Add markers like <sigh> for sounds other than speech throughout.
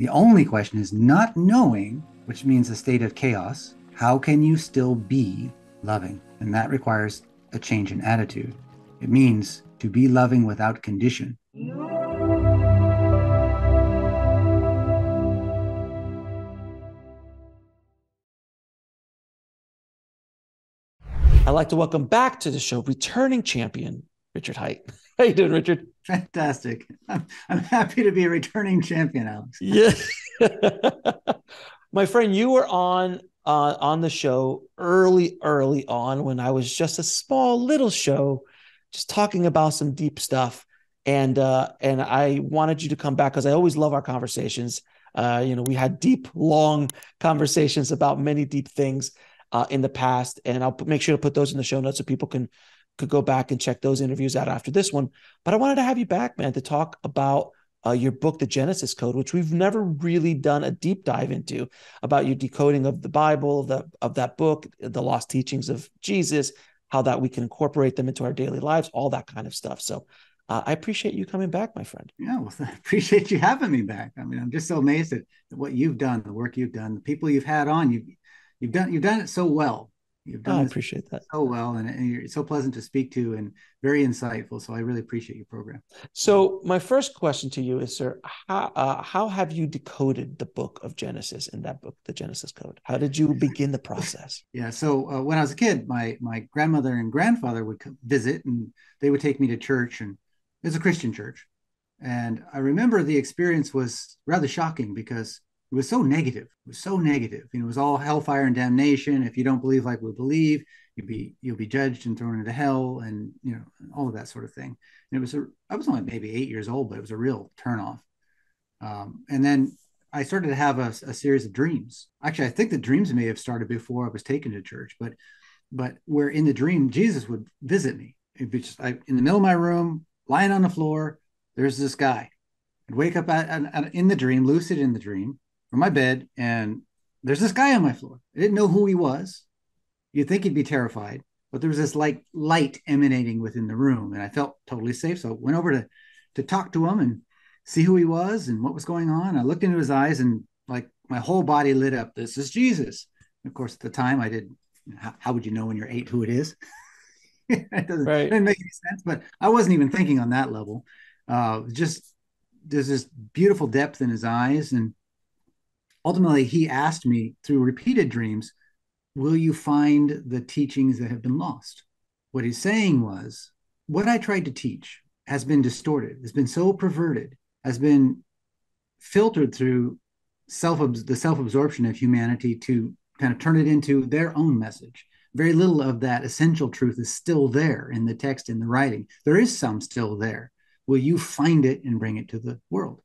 The only question is not knowing, which means a state of chaos. How can you still be loving? And that requires a change in attitude. It means to be loving without condition. I'd like to welcome back to the show returning champion, Richard Haight. How you doing, Richard? Fantastic. I'm, I'm happy to be a returning champion, Alex. Yeah. <laughs> My friend, you were on uh, on the show early, early on when I was just a small little show, just talking about some deep stuff. And uh, and I wanted you to come back because I always love our conversations. Uh, you know, we had deep, long conversations about many deep things uh, in the past, and I'll make sure to put those in the show notes so people can could go back and check those interviews out after this one. But I wanted to have you back, man, to talk about uh, your book, The Genesis Code, which we've never really done a deep dive into about your decoding of the Bible, the of that book, the lost teachings of Jesus, how that we can incorporate them into our daily lives, all that kind of stuff. So uh, I appreciate you coming back, my friend. Yeah, well, <laughs> I appreciate you having me back. I mean, I'm just so amazed at what you've done, the work you've done, the people you've had on. You you've done you've done it so well. You've done oh, I appreciate that so well, and, and, you're so pleasant to speak to and very insightful. So I really appreciate your program. So my first question to you is, sir, how uh, how have you decoded the book of Genesis in that book, the Genesis Code? How did you <laughs> begin the process? yeah. So uh, when I was a kid, my my grandmother and grandfather would visit, and they would take me to church, and it was a Christian church, and I remember the experience was rather shocking because it was so negative. It was so negative. You know, it was all hellfire and damnation. If you don't believe like we believe, you'll be you'll be judged and thrown into hell, and you know all of that sort of thing. And it was a I was only maybe eight years old, but it was a real turnoff. Um, and then I started to have a, a, series of dreams. Actually, I think the dreams may have started before I was taken to church, but but where in the dream Jesus would visit me. It'd be just I, in the middle of my room, lying on the floor. There's this guy. I'd wake up at, at, at, in the dream, lucid in the dream, from my bed and there's this guy on my floor. I didn't know who he was. You'd think he'd be terrified, but there was this like light emanating within the room, and I felt totally safe. So I went over to to talk to him and see who he was and what was going on. I looked into his eyes and like my whole body lit up. This is Jesus. of course, at the time I did. How, how would you know when you're eight who it is? <laughs> it doesn't right. didn't make any sense. But I wasn't even thinking on that level. Uh, just there's this beautiful depth in his eyes and ultimately he asked me through repeated dreams will you find the teachings that have been lost? What he's saying was what i tried to teach has been distorted has been so perverted has been filtered through self the self-absorption of humanity to kind of turn it into their own message. Very little of that essential truth is still there in the text in the writing. There is some still there. Will you find it and bring it to the world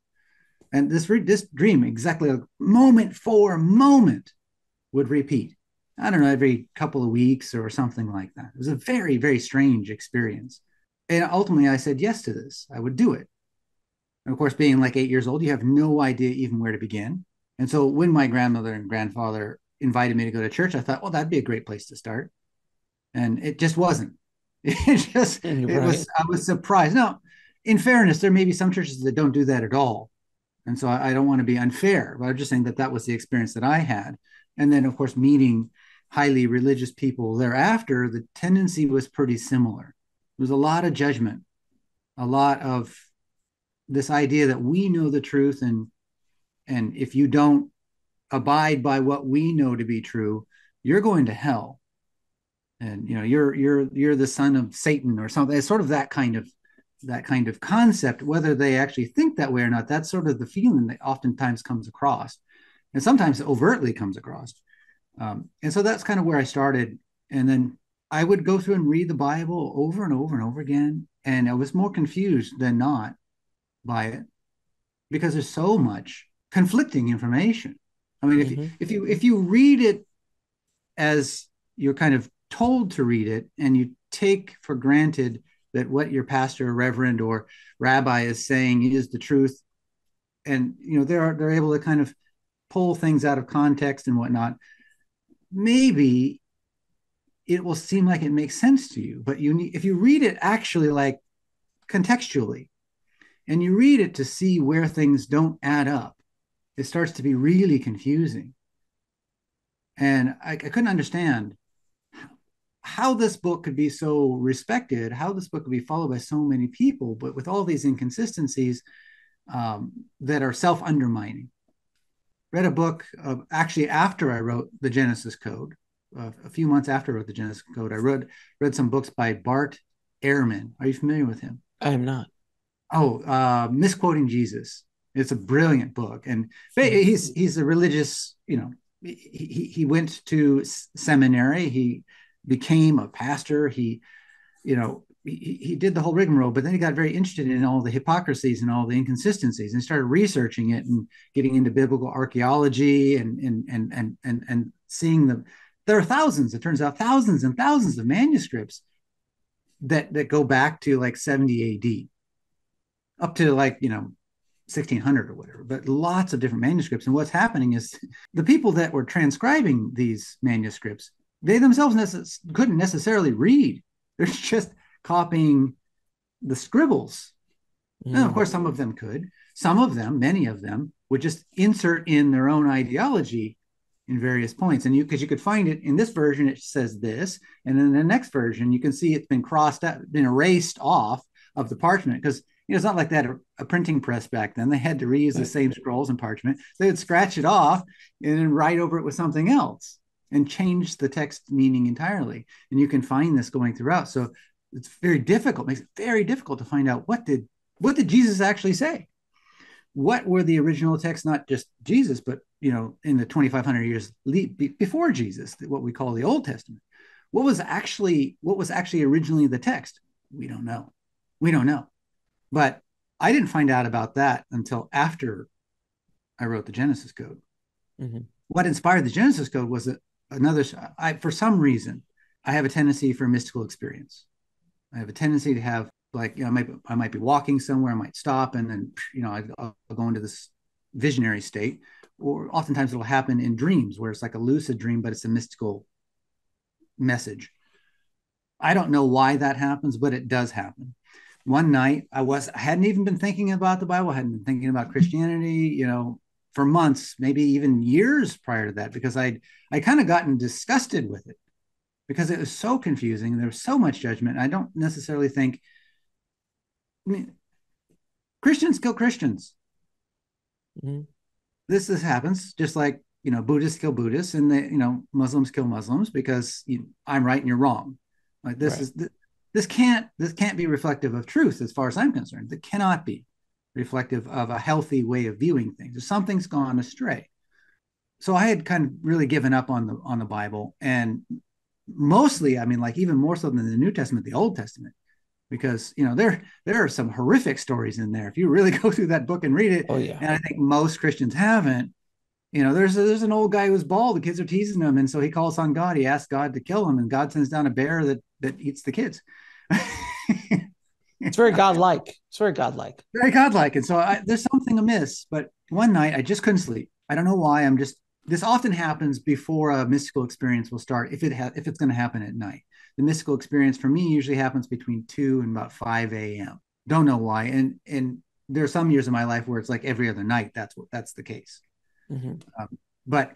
and this re- this dream exactly a moment for moment would repeat. I don't know every couple of weeks or something like that. It was a very very strange experience. And ultimately i said yes to this. I would do it. And of course being like eight years old you have no idea even where to begin. And so when my grandmother and grandfather invited me to go to church i thought well that'd be a great place to start. And it just wasn't. <laughs> It just right. it was i was surprised. Now in fairness there may be some churches that don't do that at all and so I, I don't want to be unfair, but I'm just saying that that was the experience that I had. And then, of course, meeting highly religious people thereafter, the tendency was pretty similar. There was a lot of judgment, a lot of this idea that we know the truth, and and if you don't abide by what we know to be true, you're going to hell. And you know, you're you're you're the son of Satan or something. It's sort of that kind of that kind of concept, whether they actually think that way or not, that's sort of the feeling that oftentimes comes across, and sometimes overtly comes across. Um, and so that's kind of where I started. And then I would go through and read the Bible over and over and over again, and I was more confused than not by it because there's so much conflicting information. I mean, mm-hmm. if if you if you read it as you're kind of told to read it, and you take for granted that what your pastor or reverend or rabbi is saying is the truth and you know they're they're able to kind of pull things out of context and whatnot maybe it will seem like it makes sense to you but you need if you read it actually like contextually and you read it to see where things don't add up it starts to be really confusing. And I, I couldn't understand how this book could be so respected, how this book could be followed by so many people, but with all these inconsistencies um, that are self undermining. Read a book of, actually after I wrote the Genesis Code, uh, a few months after I wrote the Genesis Code. I read read some books by Bart Ehrman. Are you familiar with him? I am not. Oh, uh, misquoting Jesus. It's a brilliant book, and he's he's a religious. You know, he he went to seminary. He became a pastor. He, you know, he, he did the whole rigmarole, but then he got very interested in all the hypocrisies and all the inconsistencies and started researching it and getting into biblical archaeology and and and and and, and seeing the there are thousands, it turns out thousands and thousands of manuscripts that that go back to like 70 AD up to like, you know, 1600 or whatever, but lots of different manuscripts. And what's happening is <laughs> the people that were transcribing these manuscripts, they themselves necess- couldn't necessarily read. They're <laughs> just copying the scribbles. Mm. And of course, some of them could. Some of them, many of them, would just insert in their own ideology in various points. And you, because you could find it in this version, it says this, and in the next version, you can see it's been crossed out, been erased off of the parchment. Because you know, it's not like that a, a, printing press back then. They had to reuse the same scrolls and parchment. They would scratch it off and then write over it with something else and change the text meaning entirely. And you can find this going throughout. So it's very difficult, makes it very difficult to find out what did what did Jesus actually say? What were the original texts, not just Jesus, but you know, in the 2,500 years before Jesus, what we call the Old Testament. What was actually what was actually originally the text? We don't know. We don't know. But I didn't find out about that until after I wrote the Genesis Code. Mm-hmm. What inspired the Genesis Code was a, another. I, for some reason, I have a tendency for mystical experience. I have a tendency to have like you know, I might I might be walking somewhere, I might stop, and then you know I, I'll go into this visionary state or oftentimes it'll happen in dreams where it's like a lucid dream, but it's a mystical message. I don't know why that happens, but it does happen. One night I was I hadn't even been thinking about the Bible, I hadn't been thinking about mm-hmm. Christianity, you know, for months, maybe even years prior to that, because I'd I kind of gotten disgusted with it because it was so confusing. There was so much judgment. I don't necessarily think I mean, Christians kill Christians. Mm-hmm this this happens just like you know buddhists kill buddhists and the you know muslims kill muslims because you, i'm right and you're wrong like this right. is this, this can't this can't be reflective of truth as far as i'm concerned it cannot be reflective of a healthy way of viewing things. If something's gone astray. So i had kind of really given up on the on the bible and mostly i mean like even more so than the new testament the old testament because you know there there are some horrific stories in there. If you really <laughs> go through that book and read it oh yeah. and i think most christians haven't you know there's a, there's an old guy who's bald the kids are teasing him and so he calls on god he asks god to kill him and god sends down a bear that that eats the kids <laughs> it's very godlike. It's very godlike. Very godlike. And so I, there's something amiss but one night i just couldn't sleep. I don't know why. I'm just this often happens before a mystical experience will start if it ha- if it's going to happen at night. The mystical experience for me usually happens between 2 and about 5 a.m don't know why. And and there are some years in my life where it's like every other night that's what that's the case. Mm-hmm. um, but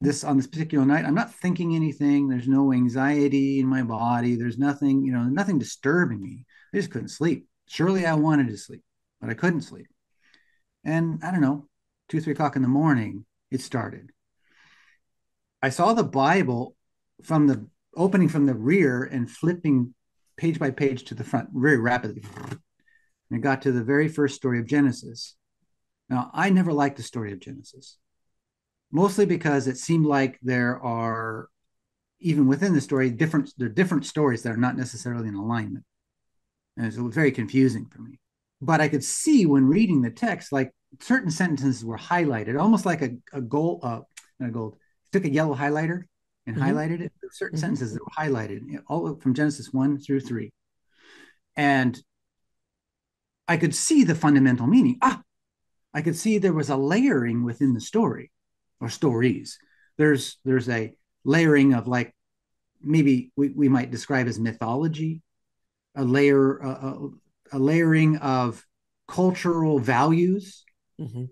this on this particular night i'm not thinking anything. There's no anxiety in my body. There's nothing you know nothing disturbing me i just couldn't sleep surely i wanted to sleep but i couldn't sleep and i don't know two three o'clock in the morning it started i saw the bible from the opening from the rear and flipping page by page to the front very rapidly. And it got to the very first story of Genesis. Now, I never liked the story of Genesis, mostly because it seemed like there are, even within the story, different there are different stories that are not necessarily in alignment. And it was very confusing for me. But I could see when reading the text, like certain sentences were highlighted, almost like a, a gold, uh, not a gold, took a yellow highlighter and mm-hmm. highlighted it. Certain mm-hmm. sentences that were highlighted, all from Genesis 1 through 3. And I could see the fundamental meaning. Ah, I could see there was a layering within the story or stories. There's there's a layering of like maybe we, we might describe as mythology, a layer a, a, layering of cultural values, mm-hmm.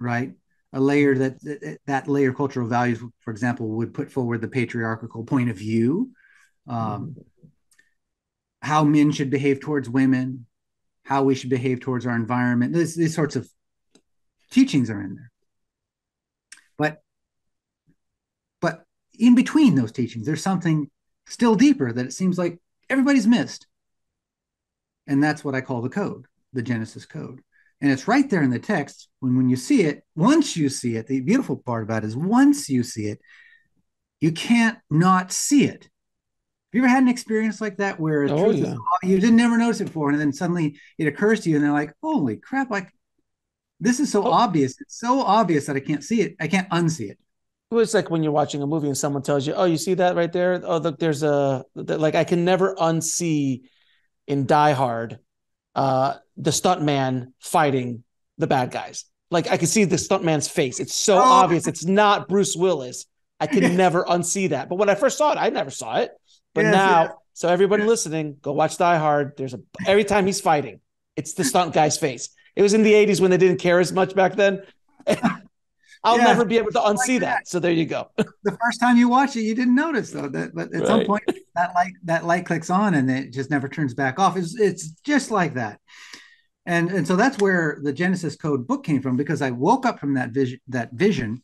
right? a layer that, that that layer of cultural values, for example, would put forward the patriarchal point of view, um, mm-hmm. how men should behave towards women, how we should behave towards our environment. These, these sorts of teachings are in there. But but in between those teachings, there's something still deeper that it seems like everybody's missed. And that's what I call the code, the Genesis code. And it's right there in the text. When, when you see it, once you see it, the beautiful part about it is once you see it, you can't not see it. Have you ever had an experience like that where oh, yeah. is, you didn't never notice it before, and then suddenly it occurs to you, and they're like, "Holy crap! Like this is so oh. obvious. It's so obvious that I can't see it. I can't unsee it." It's like when you're watching a movie and someone tells you, "Oh, you see that right there? Oh, look, there's a like I can never unsee in Die Hard uh, the stuntman fighting the bad guys. Like I can see the stuntman's face. It's so oh. obvious. It's not Bruce Willis. I can <laughs> never unsee that. But when I first saw it, I never saw it. But yes, now, so everybody listening, go watch Die Hard. There's a every time he's fighting, it's the stunt guy's face. It was in the 80s when they didn't care as much back then. <laughs> I'll yeah, never be able to unsee like that. that. So there you go. <laughs> the first time you watch it, you didn't notice though. That but at right. some point that light that light clicks on and it just never turns back off. It's it's just like that. And and so that's where the Genesis Code book came from because I woke up from that vision that vision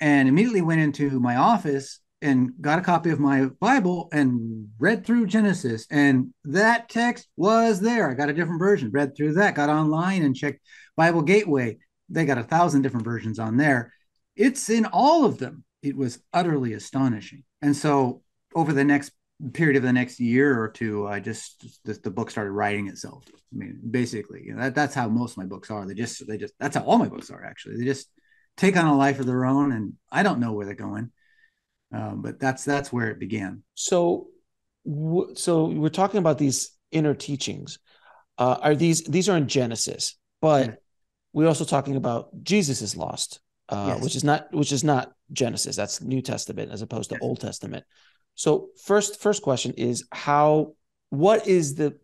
and immediately went into my office and got a copy of my Bible and read through Genesis. And that text was there. I got a different version, read through that, got online and checked Bible Gateway they got a thousand different versions on there. It's in all of them. It was utterly astonishing. And so over the next period of the next year or two, I just the, the book started writing itself. I mean, basically, you know, that, that's how most of my books are. They just they just that's how all my books are actually. They just take on a life of their own, and I don't know where they're going. Um, but that's that's where it began. So, so we're talking about these inner teachings. Uh, are these these are in Genesis, but yeah we're also talking about Jesus is lost, uh, yes. which is not which is not Genesis. That's New Testament as opposed to yes. Old Testament. So first first question is how what is the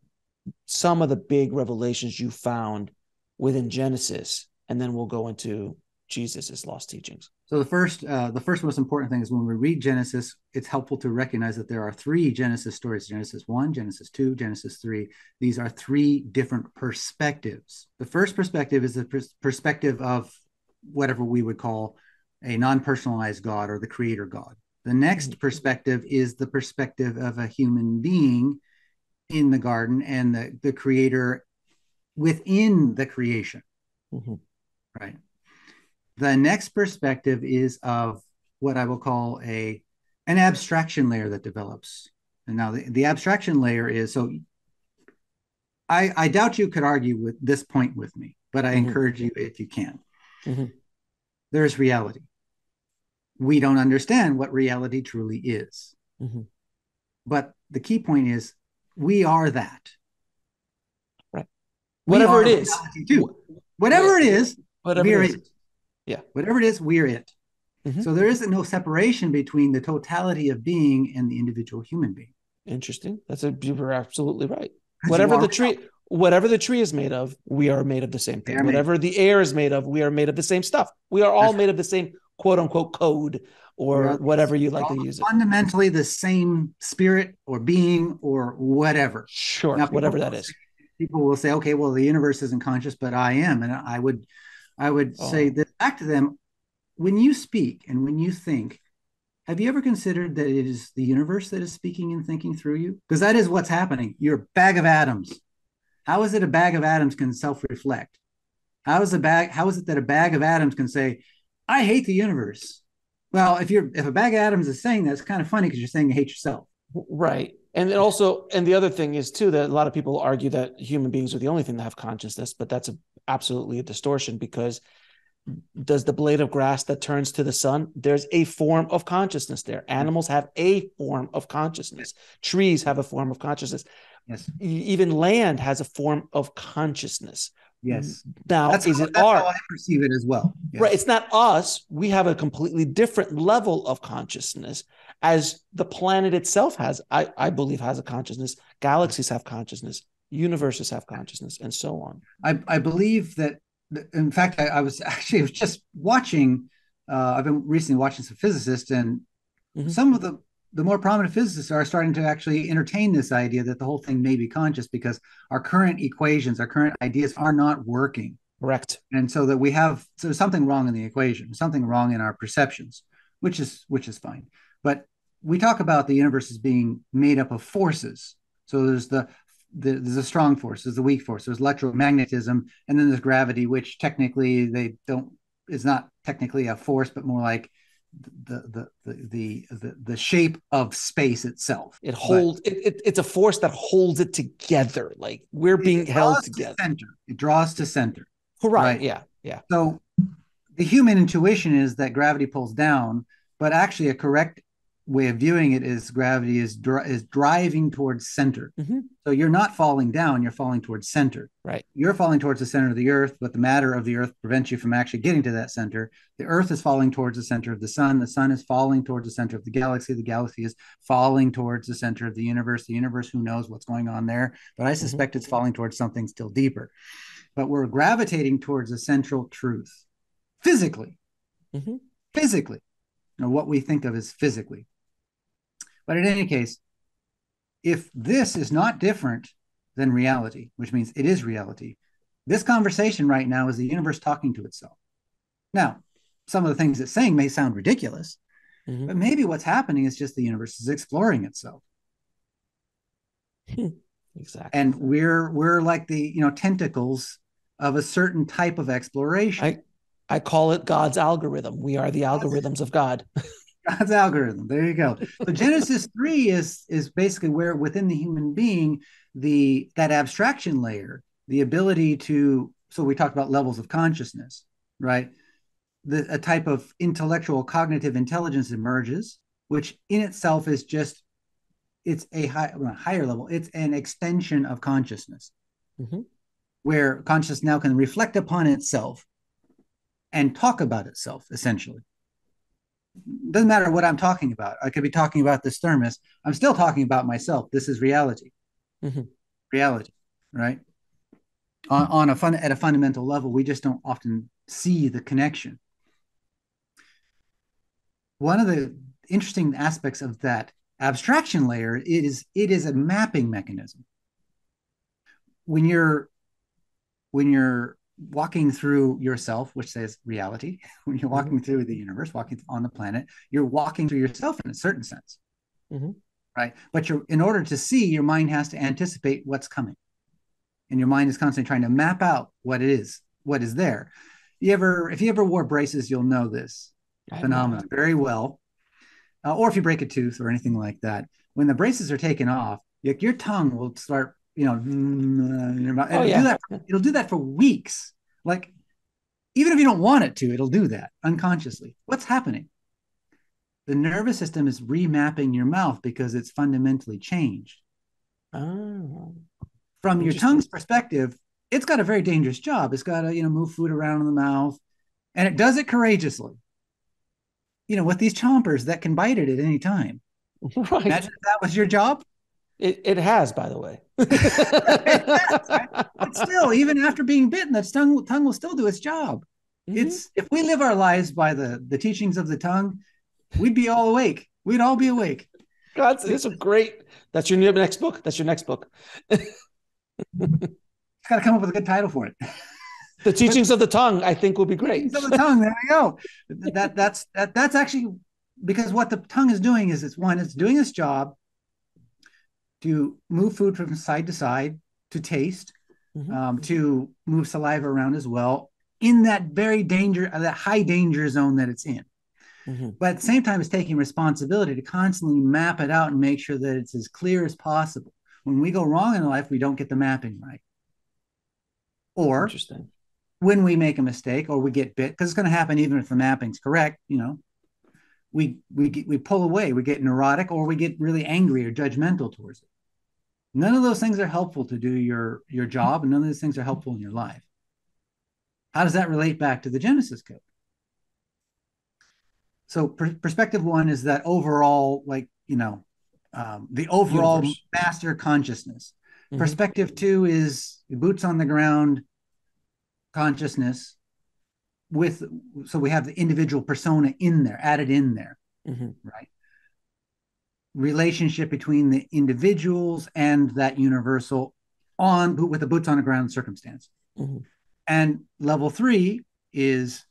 some of the big revelations you found within Genesis, and then we'll go into Jesus's lost teachings. So the first, uh, the first most important thing is when we read Genesis, it's helpful to recognize that there are three Genesis stories: Genesis one, Genesis two, Genesis three. These are three different perspectives. The first perspective is the pers- perspective of whatever we would call a non-personalized God or the Creator God. The next mm-hmm. perspective is the perspective of a human being in the garden and the, the Creator within the creation. Mm-hmm. Right the next perspective is of what I will call a an abstraction layer that develops. And now the, the abstraction layer is so I, I doubt you could argue with this point with me, but I mm-hmm. encourage you if you can. Mm-hmm. There's reality. We don't understand what reality truly is. Mm-hmm. But the key point is we are that. Right. Whatever it is. Whatever it is, whatever it is. It. Yeah. Whatever it is, we're it. Mm-hmm. So there isn't no separation between the totality of being and the individual human being. Interesting. That's a you're absolutely right. Whatever the tree, whatever the tree is made of, we are made of the same thing. Whatever made. the air is made of, we are made of the same stuff. We are all That's made of the same quote unquote code or whatever you like to use it. Fundamentally the same spirit or being or whatever. Sure. Now, whatever that is. People will say, okay, well, the universe isn't conscious, but I am. And I would I would oh. say that back to them when you speak and when you think, have you ever considered that it is the universe that is speaking and thinking through you? Because that is what's happening. You're a bag of atoms. How is it a bag of atoms can self-reflect? How is a bag? How is it that a bag of atoms can say, "I hate the universe"? Well, if you're if a bag of atoms is saying that, it's kind of funny because you're saying you hate yourself. Right. And then also, and the other thing is too that a lot of people argue that human beings are the only thing that have consciousness, but that's a, absolutely a distortion because does the blade of grass that turns to the sun there's a form of consciousness there. Mm-hmm. Animals have a form of consciousness. Trees have a form of consciousness. Yes. Even land has a form of consciousness. Yes. Now that's is how, it our i perceive it as well. Yes. right it's not us. We have a completely different level of consciousness as the planet itself has i i believe has a consciousness. Galaxies have consciousness universes have consciousness and so on i i believe that in fact, I, I was <laughs> actually I was just watching. Uh, I've been recently watching some physicists, and mm-hmm. some of the the more prominent physicists are starting to actually entertain this idea that the whole thing may be conscious because our current equations, our current ideas are not working. Correct. And so that we have so something wrong in the equation, something wrong in our perceptions, which is which is fine. But we talk about the universe as being made up of forces. So there's the, the there's a strong force, there's a weak force, there's electromagnetism, and then there's gravity, which technically they don't is not technically a force, but more like the the the the the, shape of space itself. It holds it, it, it's a force that holds it together. Like we're being held together. To center. It draws to center. Right. right. Yeah. Yeah. So the human intuition is that gravity pulls down, but actually a correct way of viewing it is gravity is is driving towards center. Mm-hmm. So you're not falling down; you're falling towards center. Right. You're falling towards the center of the Earth, but the matter of the Earth prevents you from actually getting to that center. The Earth is falling towards the center of the Sun. The Sun is falling towards the center of the galaxy. The galaxy is falling towards the center of the universe. The universe, who knows what's going on there? But I mm-hmm. suspect mm-hmm. it's falling towards something still deeper. But we're gravitating towards a central truth, physically. Mm-hmm. Physically, you know, what we think of as physically but in any case, if this is not different than reality, which means it is reality, this conversation right now is the universe talking to itself. Now, some of the things it's saying may sound ridiculous, mm-hmm. but maybe what's happening is just the universe is exploring itself. <laughs> exactly. And we're we're like the you know tentacles of a certain type of exploration. I, I call it God's algorithm. We are the algorithms of God. <laughs> God's algorithm. There you go. So Genesis <laughs> three is is basically where within the human being the that abstraction layer, the ability to. So we talked about levels of consciousness, right? The, a type of intellectual cognitive intelligence emerges, which in itself is just it's a high, higher level. It's an extension of consciousness, mm-hmm. where consciousness now can reflect upon itself and talk about itself, essentially doesn't matter what I'm talking about. I could be talking about this thermos. I'm still talking about myself. This is reality. Mm-hmm. Reality, right? On, on a fun at a fundamental level, we just don't often see the connection. One of the interesting aspects of that abstraction layer it is it is a mapping mechanism. When you're when you're walking through yourself, which says reality, <laughs> when you're walking mm-hmm. through the universe, walking on the planet, you're walking through yourself in a certain sense. Mm-hmm. Right. But you're in order to see, your mind has to anticipate what's coming. And your mind is constantly trying to map out what it is, what is there. You ever, if you ever wore braces, you'll know this I phenomenon know. very well. Uh, or if you break a tooth or anything like that, when the braces are taken off, your, your tongue will start you know, mm, oh, it'll, yeah. do that, it'll do that for weeks. Like, even if you don't want it to, it'll do that unconsciously. What's happening? The nervous system is remapping your mouth because it's fundamentally changed. Oh. From your tongue's perspective, it's got a very dangerous job. It's got to, you know, move food around in the mouth, and it does it courageously. You know, with these chompers that can bite it at any time. <laughs> Right. Imagine if that was your job. It, it has, by the way. <laughs> but still, even after being bitten, that tongue tongue will still do its job. Mm-hmm. It's if we live our lives by the the teachings of the tongue, we'd be all awake. We'd all be awake. God, it's a great. That's your next book. That's your next book. <laughs> Got to come up with a good title for it. <laughs> The teachings but, of the tongue, I think, will be great. Of the tongue, there we go. That that's that that's actually because what the tongue is doing is it's one, it's doing its job to move food from side to side, to taste, mm-hmm. um, to move saliva around as well in that very danger, uh, that high danger zone that it's in. Mm-hmm. But at the same time, it's taking responsibility to constantly map it out and make sure that it's as clear as possible. When we go wrong in life, we don't get the mapping right. Or Interesting. when we make a mistake or we get bit, because it's going to happen even if the mapping's correct, you know, we we get, we pull away, we get neurotic, or we get really angry or judgmental towards it. None of those things are helpful to do your your job, and none of those things are helpful in your life. How does that relate back to the Genesis code? So per- perspective one is that overall, like you know, um, the overall Universe. master consciousness. Mm-hmm. Perspective two is boots on the ground, consciousness with so we have the individual persona in there added in there mm-hmm. right relationship between the individuals and that universal on with the boots on the ground circumstance mm-hmm. and level three is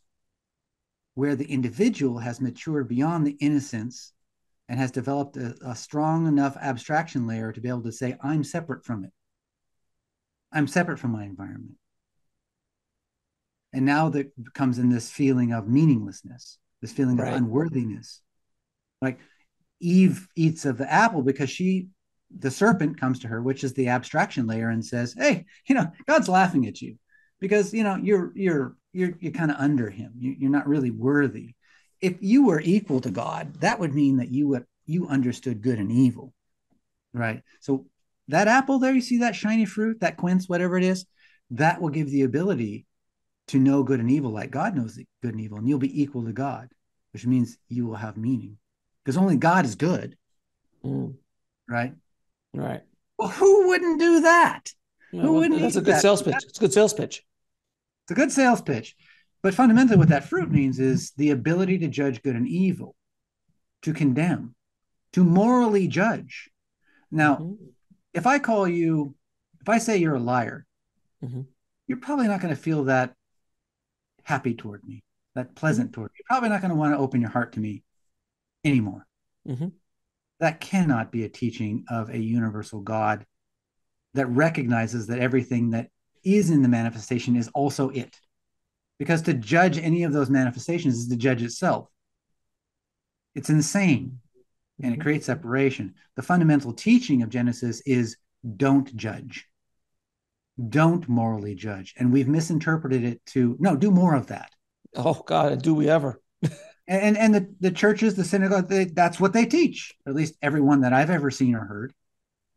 where the individual has matured beyond the innocence and has developed a, a strong enough abstraction layer to be able to say i'm separate from it i'm separate from my environment and now that comes in this feeling of meaninglessness this feeling right. of unworthiness. Like eve eats of the apple because she the serpent comes to her which is the abstraction layer and says hey you know god's laughing at you because you know you're you're you're you're kind of under him. You, you're not really worthy. If you were equal to god that would mean that you would you understood good and evil right? So that apple there you see that shiny fruit that quince whatever it is that will give the ability to know good and evil like God knows good and evil, and you'll be equal to God, which means you will have meaning because only God is good. Mm. Right? Right. Well, who wouldn't do that? Yeah, who well, wouldn't? That's a good that? sales pitch. It's a good sales pitch. It's a good sales pitch. But fundamentally, what that fruit means is the ability to judge good and evil, to condemn, to morally judge. Now, mm-hmm. if I call you, if I say you're a liar, mm-hmm. you're probably not going to feel that happy toward me, that pleasant toward me. You're probably not going to want to open your heart to me anymore. Mm-hmm. That cannot be a teaching of a universal God that recognizes that everything that is in the manifestation is also it. Because to judge any of those manifestations is to judge itself. It's insane and it mm-hmm. creates separation. The fundamental teaching of Genesis is don't judge don't morally judge. And we've misinterpreted it to no, do more of that. Oh God, do we ever? <laughs> and and the, the churches, the synagogue, they, that's what they teach. At least everyone that I've ever seen or heard.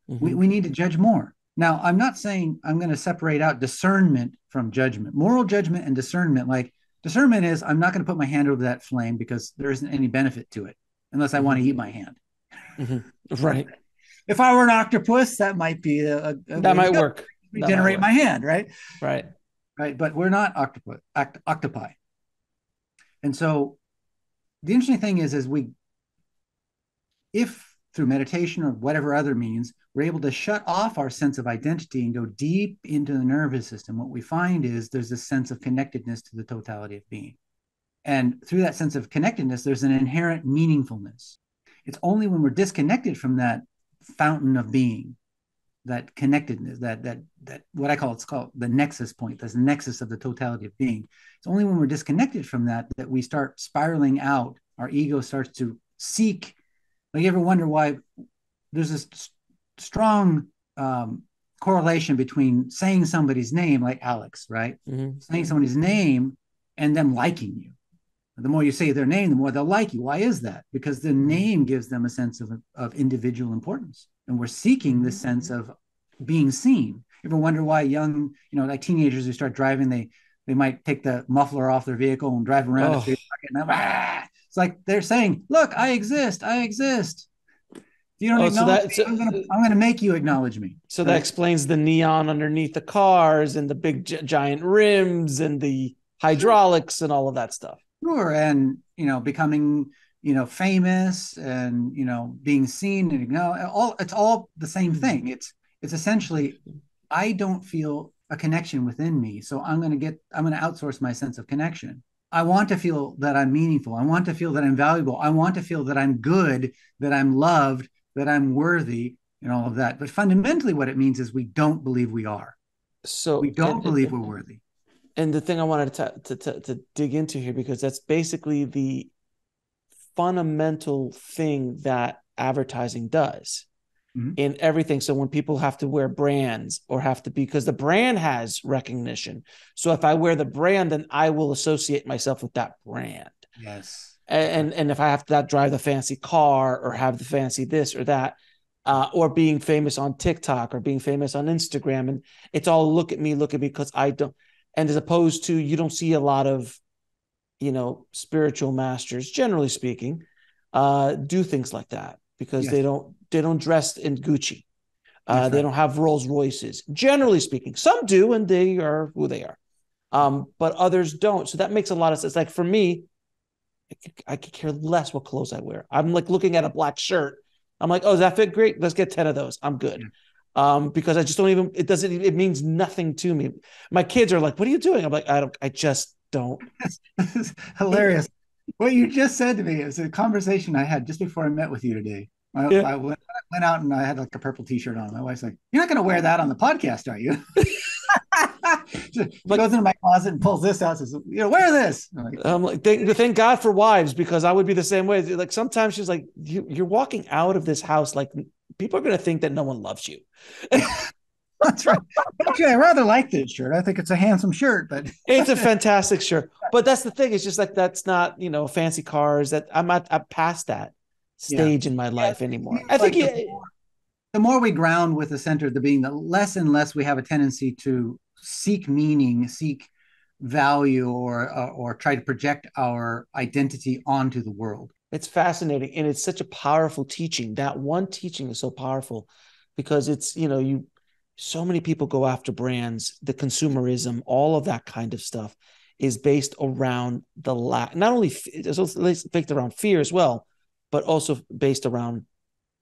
Mm-hmm. We, we need to judge more. Now, I'm not saying I'm going to separate out discernment from judgment. Moral judgment and discernment, like discernment is I'm not going to put my hand over that flame because there isn't any benefit to it unless I want to eat my hand. Mm-hmm. Right. if I were an octopus, that might be a, a that might work regenerate my hand, right? Right. Right. But we're not octopi, oct- octopi. And so the interesting thing is, is we, if through meditation or whatever other means, we're able to shut off our sense of identity and go deep into the nervous system, what we find is there's this sense of connectedness to the totality of being. And through that sense of connectedness, there's an inherent meaningfulness. It's only when we're disconnected from that fountain of being that connectedness, that that that what I call it's called the nexus point, the nexus of the totality of being. It's only when we're disconnected from that that we start spiraling out. Our ego starts to seek. Like you ever wonder why there's this strong um, correlation between saying somebody's name, like Alex, right? Mm-hmm. Saying somebody's name and them liking you. The more you say their name, the more they'll like you. Why is that? Because the name gives them a sense of, of individual importance and we're seeking this sense of being seen. You ever wonder why young, you know, like teenagers who start driving, they they might take the muffler off their vehicle and drive around. Oh. And, ah! It's like they're saying, "Look, I exist. I exist." If you don't oh, acknowledge so that, me, so, I'm going to make you acknowledge me. So that explains the neon underneath the cars and the big gi- giant rims and the hydraulics and all of that stuff. Sure, and you know, becoming you know famous and you know being seen and you know all it's all the same mm-hmm. thing. It's it's essentially i don't feel a connection within me so i'm going to get i'm going to outsource my sense of connection. I want to feel that i'm meaningful. I want to feel that i'm valuable. I want to feel that i'm good that i'm loved that i'm worthy and all of that. But fundamentally what it means is we don't believe we are. So we don't and, believe and, we're worthy and the thing i wanted to, to, to, to dig into here because that's basically the fundamental thing that advertising does mm-hmm. in everything. So when people have to wear brands or have to be because the brand has recognition. So if I wear the brand, then I will associate myself with that brand. Yes. And and if I have to drive the fancy car or have the fancy this or that, uh, or being famous on TikTok or being famous on Instagram, and it's all look at me, look at me because I don't. And as opposed to you don't see a lot of you know, spiritual masters, generally speaking, uh, do things like that because yes. they don't they don't dress in Gucci. Uh, right. They don't have Rolls Royces. Generally speaking, some do, and they are who they are. um, but others don't. So that makes a lot of sense. Like for me, I could, I could care less what clothes I wear. I'm like looking at a black shirt. I'm like, oh, does that fit great? Let's get 10 of those. I'm good. Yeah. Um, because I just don't even, it doesn't, it means nothing to me. My kids are like, what are you doing? I'm like, I don't, I just don't. this <laughs> is hilarious. what you just said to me is a conversation I had just before I met with you today. I, yeah. I went, went, out and I had like a purple t-shirt on. My wife's like, you're not going to wear that on the podcast, are you? <laughs> she but, goes into my closet and pulls this out. Says, "You know, wear this." I'm like, I'm like thank, thank, God for wives because I would be the same way. Like sometimes she's like, you, "You're walking out of this house like people are going to think that no one loves you." <laughs> That's right. Actually, I rather like this shirt. I think it's a handsome shirt, but <laughs> it's a fantastic shirt. But that's the thing. It's just like that's not you know fancy cars. That I'm not. I'm past that stage yeah. in my life yeah. anymore. I think the, more, the more we ground with the center of the being, the less and less we have a tendency to seek meaning, seek value, or uh, or try to project our identity onto the world. It's fascinating, and it's such a powerful teaching. That one teaching is so powerful because it's you know you so many people go after brands, the consumerism, all of that kind of stuff is based around the lack, not only it's based around fear as well, but also based around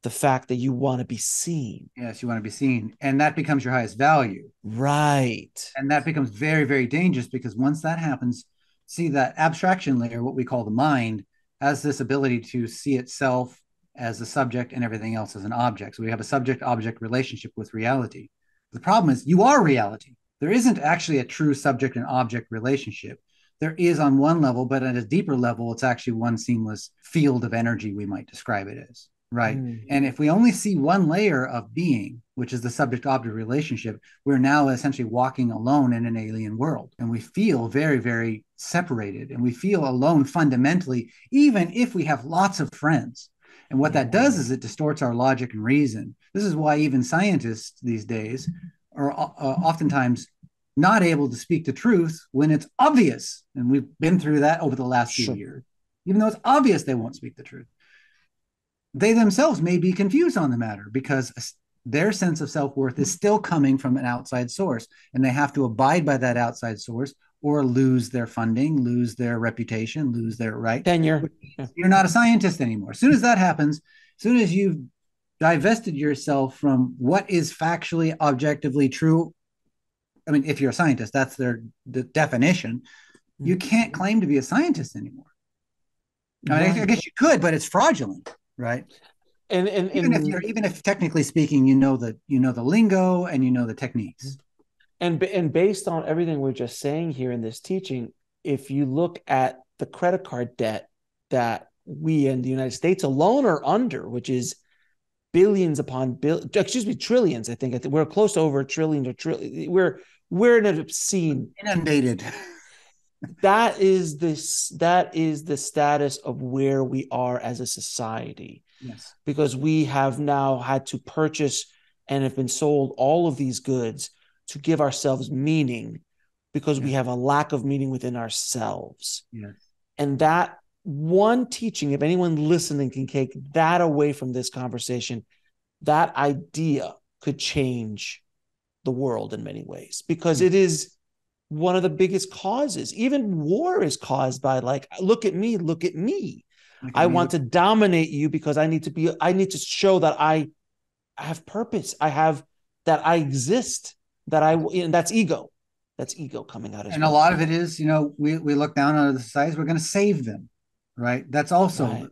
the fact that you want to be seen. Yes, you want to be seen. And that becomes your highest value. Right. And that becomes very, very dangerous because once that happens, see that abstraction layer, what we call the mind, has this ability to see itself as a subject and everything else as an object. So we have a subject object relationship with reality. The problem is you are reality. There isn't actually a true subject and object relationship. There is on one level, but at a deeper level, it's actually one seamless field of energy, we might describe it as. Right. Mm. And if we only see one layer of being, which is the subject object relationship, we're now essentially walking alone in an alien world. And we feel very, very separated and we feel alone fundamentally, even if we have lots of friends. And what that does is it distorts our logic and reason. This is why even scientists these days are uh, oftentimes not able to speak the truth when it's obvious. And we've been through that over the last few years. Even though it's obvious they won't speak the truth they themselves may be confused on the matter because their sense of self-worth is still coming from an outside source and they have to abide by that outside source or lose their funding lose their reputation lose their right. Tenure you're you're not a scientist anymore. As soon as that happens as soon as you've divested yourself from what is factually objectively true i mean if you're a scientist that's their the definition you mm-hmm. can't claim to be a scientist anymore. I, mean, I guess you could but it's fraudulent right? And, and, even if you're even if technically speaking, you know the you know the lingo and you know the techniques. And and based on everything we're just saying here in this teaching, if you look at the credit card debt that we in the United States alone are under, which is billions upon bill, excuse me, trillions. I think, I think we're close to over a trillion or trillion. We're we're in an obscene inundated that is this that is the status of where we are as a society. Yes. Because we have now had to purchase and have been sold all of these goods to give ourselves meaning because yes. we have a lack of meaning within ourselves. Yes. And that one teaching if anyone listening can take that away from this conversation that idea could change the world in many ways. Because hmm. it is one of the biggest causes. Even war is caused by like, look at me, look at me. I want to dominate you because I need to be, I need to show that I, have purpose. I have that I exist, that I, and that's ego. That's ego coming out. Of it. And well. a lot of it is, you know, we, we look down on the societies, we're going to save them, right? That's also right.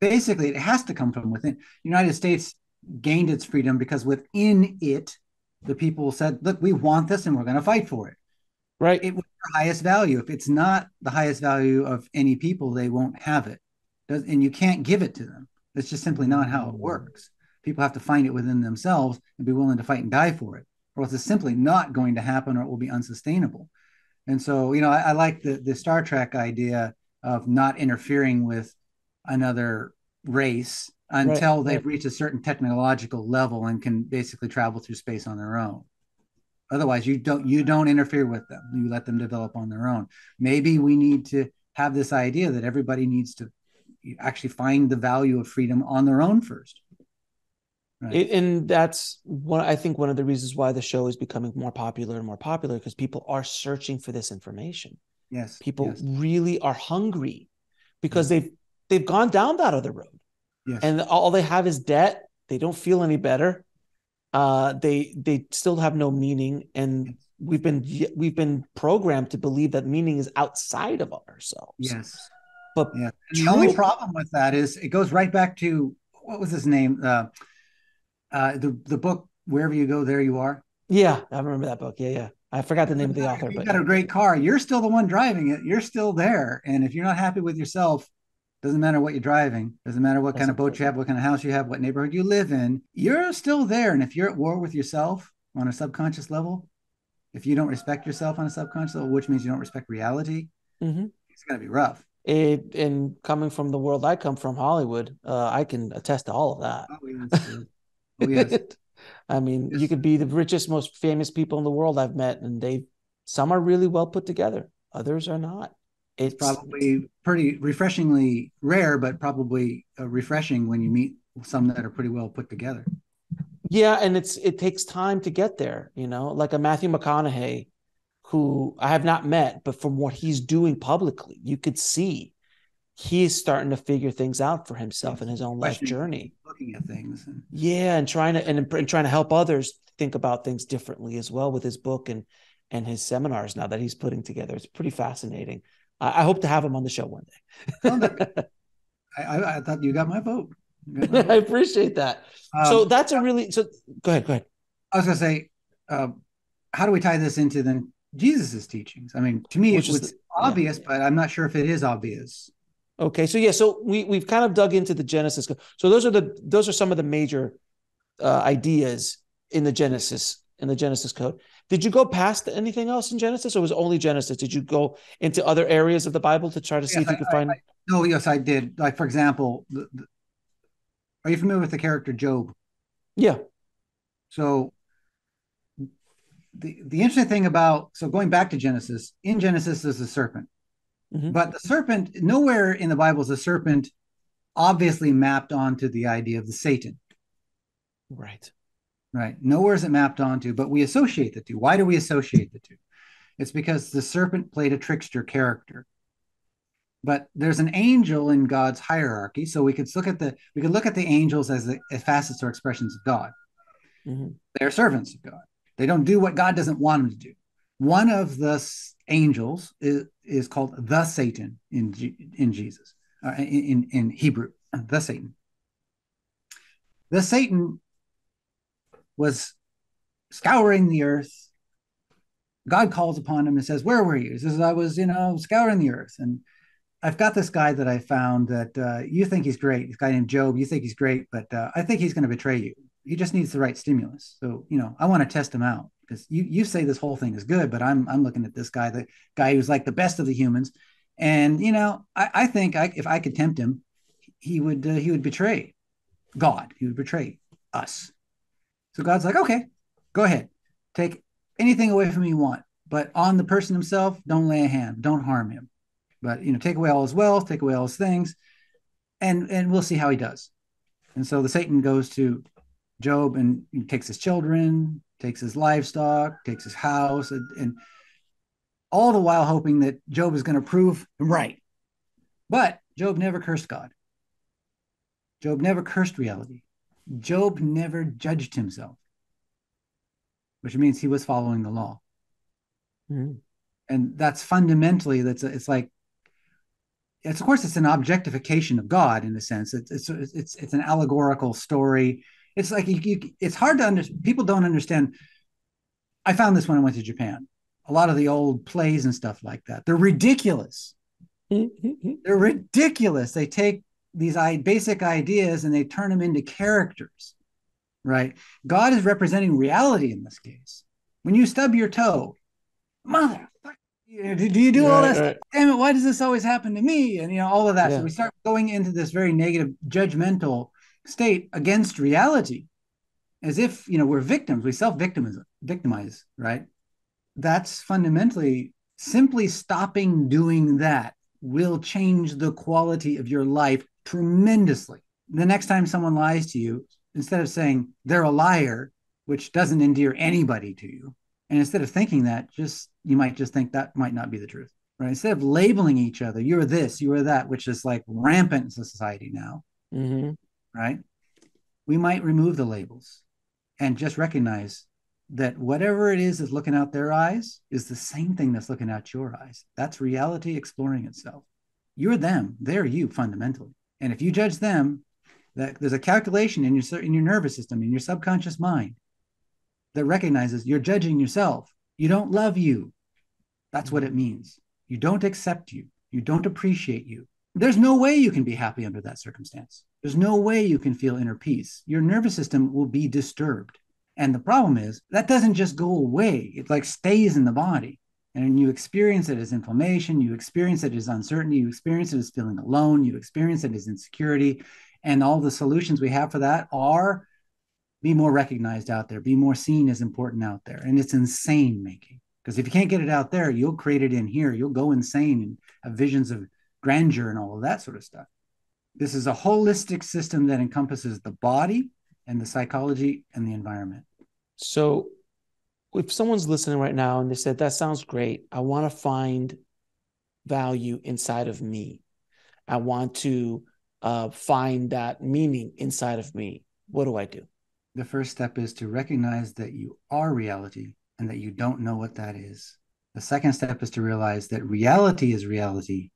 basically, it has to come from within. United States gained its freedom because within it, the people said, look, we want this and we're going to fight for it right. It was the highest value. If it's not the highest value of any people they won't have it. And you can't give it to them. That's just simply not how it mm. works. People have to find it within themselves and be willing to fight and die for it or else it's simply not going to happen or it will be unsustainable. And so you know i, I like the, the star trek idea of not interfering with another race until right, they've right. reached a certain technological level and can basically travel through space on their own Otherwise, you don't you don't interfere with them. You let them develop on their own. Maybe we need to have this idea that everybody needs to actually find the value of freedom on their own first. Right. It, and that's one. I think one of the reasons why the show is becoming more popular and more popular because people are searching for this information. Yes, people yes. really are hungry because they've they've gone down that other road, yes. and all they have is debt. They don't feel any better. Uh, they they still have no meaning, and we've been we've been programmed to believe that meaning is outside of ourselves. Yes, but yeah. the only problem with that is it goes right back to what was his name? Uh, uh, the the book wherever you go, there you are. Yeah, I remember that book. Yeah, yeah. I forgot the name of the author. You but got a great car. You're still the one driving it. You're still there. And if you're not happy with yourself, doesn't matter what you're driving. Doesn't matter what That's kind of boat you have, what kind of house you have, what neighborhood you live in. You're still there. And if you're at war with yourself on a subconscious level, if you don't respect yourself on a subconscious level, which means you don't respect reality, mm-hmm. it's gonna be rough. It and coming from the world I come from, Hollywood, uh, I can attest to all of that. Oh, <laughs> oh, yes. I mean, yes. you could be the richest, most famous people in the world I've met, and they some are really well put together, others are not. It's, probably pretty refreshingly rare, but probably uh, refreshing when you meet some that are pretty well put together. Yeah, and it's it takes time to get there, you know, like a Matthew McConaughey, who I have not met, but from what he's doing publicly, you could see he's starting to figure things out for himself in his own life journey. Looking at things, and... yeah, and trying to and, and trying to help others think about things differently as well with his book and and his seminars now that he's putting together. It's pretty fascinating. I, I hope to have him on the show one day. <laughs> I, I, thought you got my vote. <laughs> I appreciate that. Um, so that's a really so. Go ahead. Go ahead. I was going to say, uh, how do we tie this into then Jesus's teachings? I mean, to me, Which it was the, obvious, yeah. but I'm not sure if it is obvious. Okay, so yeah, so we we've kind of dug into the Genesis. So those are the those are some of the major uh, ideas in the Genesis in the Genesis code. Did you go past anything else in Genesis, or was only Genesis? Did you go into other areas of the Bible to try to see yes, if you could find? I, no, yes, I did. Like for example, the, the, are you familiar with the character Job? Yeah. So the the interesting thing about so going back to Genesis, in Genesis is a serpent, mm-hmm. but the serpent nowhere in the Bible is a serpent obviously mapped onto the idea of the Satan. Right. Right. Nowhere is it mapped onto, but we associate the two. Why do we associate the two? It's because the serpent played a trickster character. But there's an angel in God's hierarchy, so we could look at the we could look at the angels as the as facets or expressions of God. Mm-hmm. They're servants of God. They don't do what God doesn't want them to do. One of the angels is, is called the Satan in in Jesus uh, in in Hebrew, <clears throat> the Satan. The Satan was scouring the earth. God calls upon him and says, Where were you? He says, I was, you know, scouring the earth. And I've got this guy that I found that uh, you think he's great. This guy named Job, you think he's great, but uh, I think he's going to betray you. He just needs the right stimulus. So, you know, I want to test him out because you, you say this whole thing is good, but I'm, I'm looking at this guy, the guy who's like the best of the humans. And, you know, I, I think I, if I could tempt him, he would, uh, he would betray God. He would betray us. So God's like, okay, go ahead, take anything away from me you want, but on the person himself, don't lay a hand, don't harm him. But you know, take away all his wealth, take away all his things, and and we'll see how he does. And so the Satan goes to Job and takes his children, takes his livestock, takes his house, and, and all the while hoping that Job is going to prove him right. But Job never cursed God. Job never cursed reality. Job never judged himself, which means he was following the law. Mm-hmm. And that's fundamentally that's a, it's like it's of course it's an objectification of God in a sense. It's it's it's it's an allegorical story. It's like you, you, it's hard to understand. People don't understand. I found this when I went to Japan. A lot of the old plays and stuff like that. They're ridiculous. Mm-hmm. They're ridiculous. They take these basic ideas and they turn them into characters, right? God is representing reality in this case. When you stub your toe, mother, do you do all that? Right. Damn it! Why does this always happen to me? And you know all of that. Yeah. So we start going into this very negative, judgmental state against reality, as if you know we're victims. We self-victimize, victimize, right? That's fundamentally simply stopping doing that will change the quality of your life tremendously. The next time someone lies to you, instead of saying they're a liar, which doesn't endear anybody to you. And instead of thinking that, just you might just think that might not be the truth, right? Instead of labeling each other, you're this, you are that, which is like rampant in society now, Mm-hmm. right? We might remove the labels and just recognize that whatever it is that's looking out their eyes is the same thing that's looking out your eyes. That's reality exploring itself. You're them, they're you fundamentally. And if you judge them, that there's a calculation in your in your nervous system, in your subconscious mind, that recognizes you're judging yourself. You don't love you. That's what it means. You don't accept you. You don't appreciate you. There's no way you can be happy under that circumstance. There's no way you can feel inner peace. Your nervous system will be disturbed. And the problem is that doesn't just go away, it like stays in the body. And you experience it as inflammation, you experience it as uncertainty, you experience it as feeling alone, you experience it as insecurity. And all the solutions we have for that are be more recognized out there, be more seen as important out there. And it's insane making. Because if you can't get it out there, you'll create it in here. You'll go insane and have visions of grandeur and all of that sort of stuff. This is a holistic system that encompasses the body and the psychology and the environment. So, if someone's listening right now and they said, That sounds great, I want to find value inside of me, I want to uh, find that meaning inside of me, what do I do? The first step is to recognize that you are reality and that you don't know what that is. The second step is to realize that reality is reality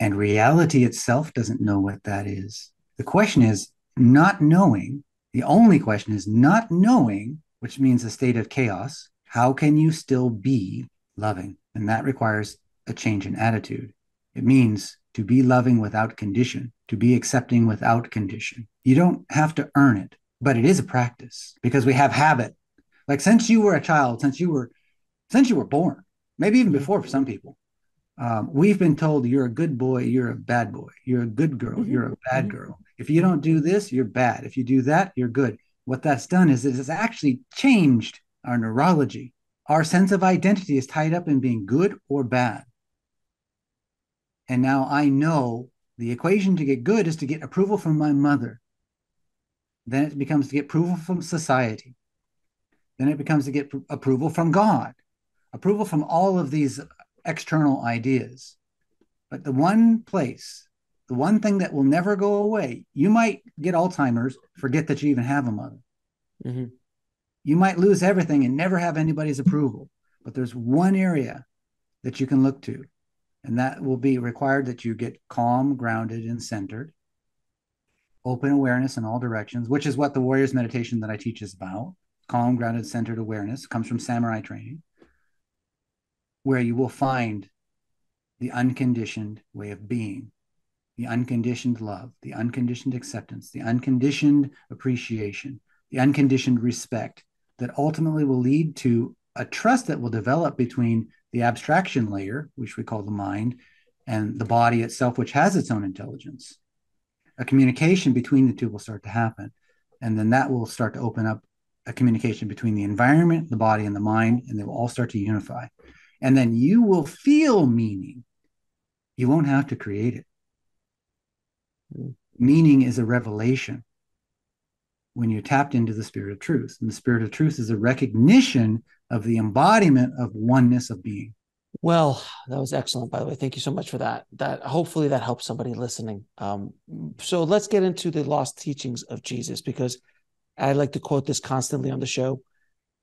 and reality itself doesn't know what that is. The question is not knowing. The only question is not knowing, which means a state of chaos. How can you still be loving? And that requires a change in attitude. It means to be loving without condition, to be accepting without condition. You don't have to earn it, but it is a practice because we have habit. Like since you were a child, since you were since you were born, maybe even before for some people, um, we've been told you're a good boy, you're a bad boy, you're a good girl, mm-hmm. you're a bad mm-hmm. girl. If you don't do this, you're bad. If you do that, you're good. What that's done is it has actually changed our neurology. Our sense of identity is tied up in being good or bad. And now I know the equation to get good is to get approval from my mother. Then it becomes to get approval from society. Then it becomes to get pr- approval from God, approval from all of these external ideas. But the one place, the one thing that will never go away, you might get Alzheimer's, forget that you even have a mother. Mm-hmm. You might lose everything and never have anybody's approval. But there's one area that you can look to, and that will be required that you get calm, grounded, and centered. Open awareness in all directions, which is what the warrior's meditation that I teach is about. Calm, grounded, centered awareness comes from samurai training where you will find the unconditioned way of being, the unconditioned love, the unconditioned acceptance, the unconditioned appreciation, the unconditioned respect that ultimately will lead to a trust that will develop between the abstraction layer, which we call the mind, and the body itself, which has its own intelligence. A communication between the two will start to happen. And then that will start to open up a communication between the environment, the body, and the mind, and they will all start to unify and then you will feel meaning. You won't have to create it. Meaning is a revelation when you're tapped into the spirit of truth. And the spirit of truth is a recognition of the embodiment of oneness of being. Well, that was excellent, by the way. Thank you so much for that. That hopefully that helps somebody listening. Um, so let's get into the lost teachings of Jesus because I like to quote this constantly on the show.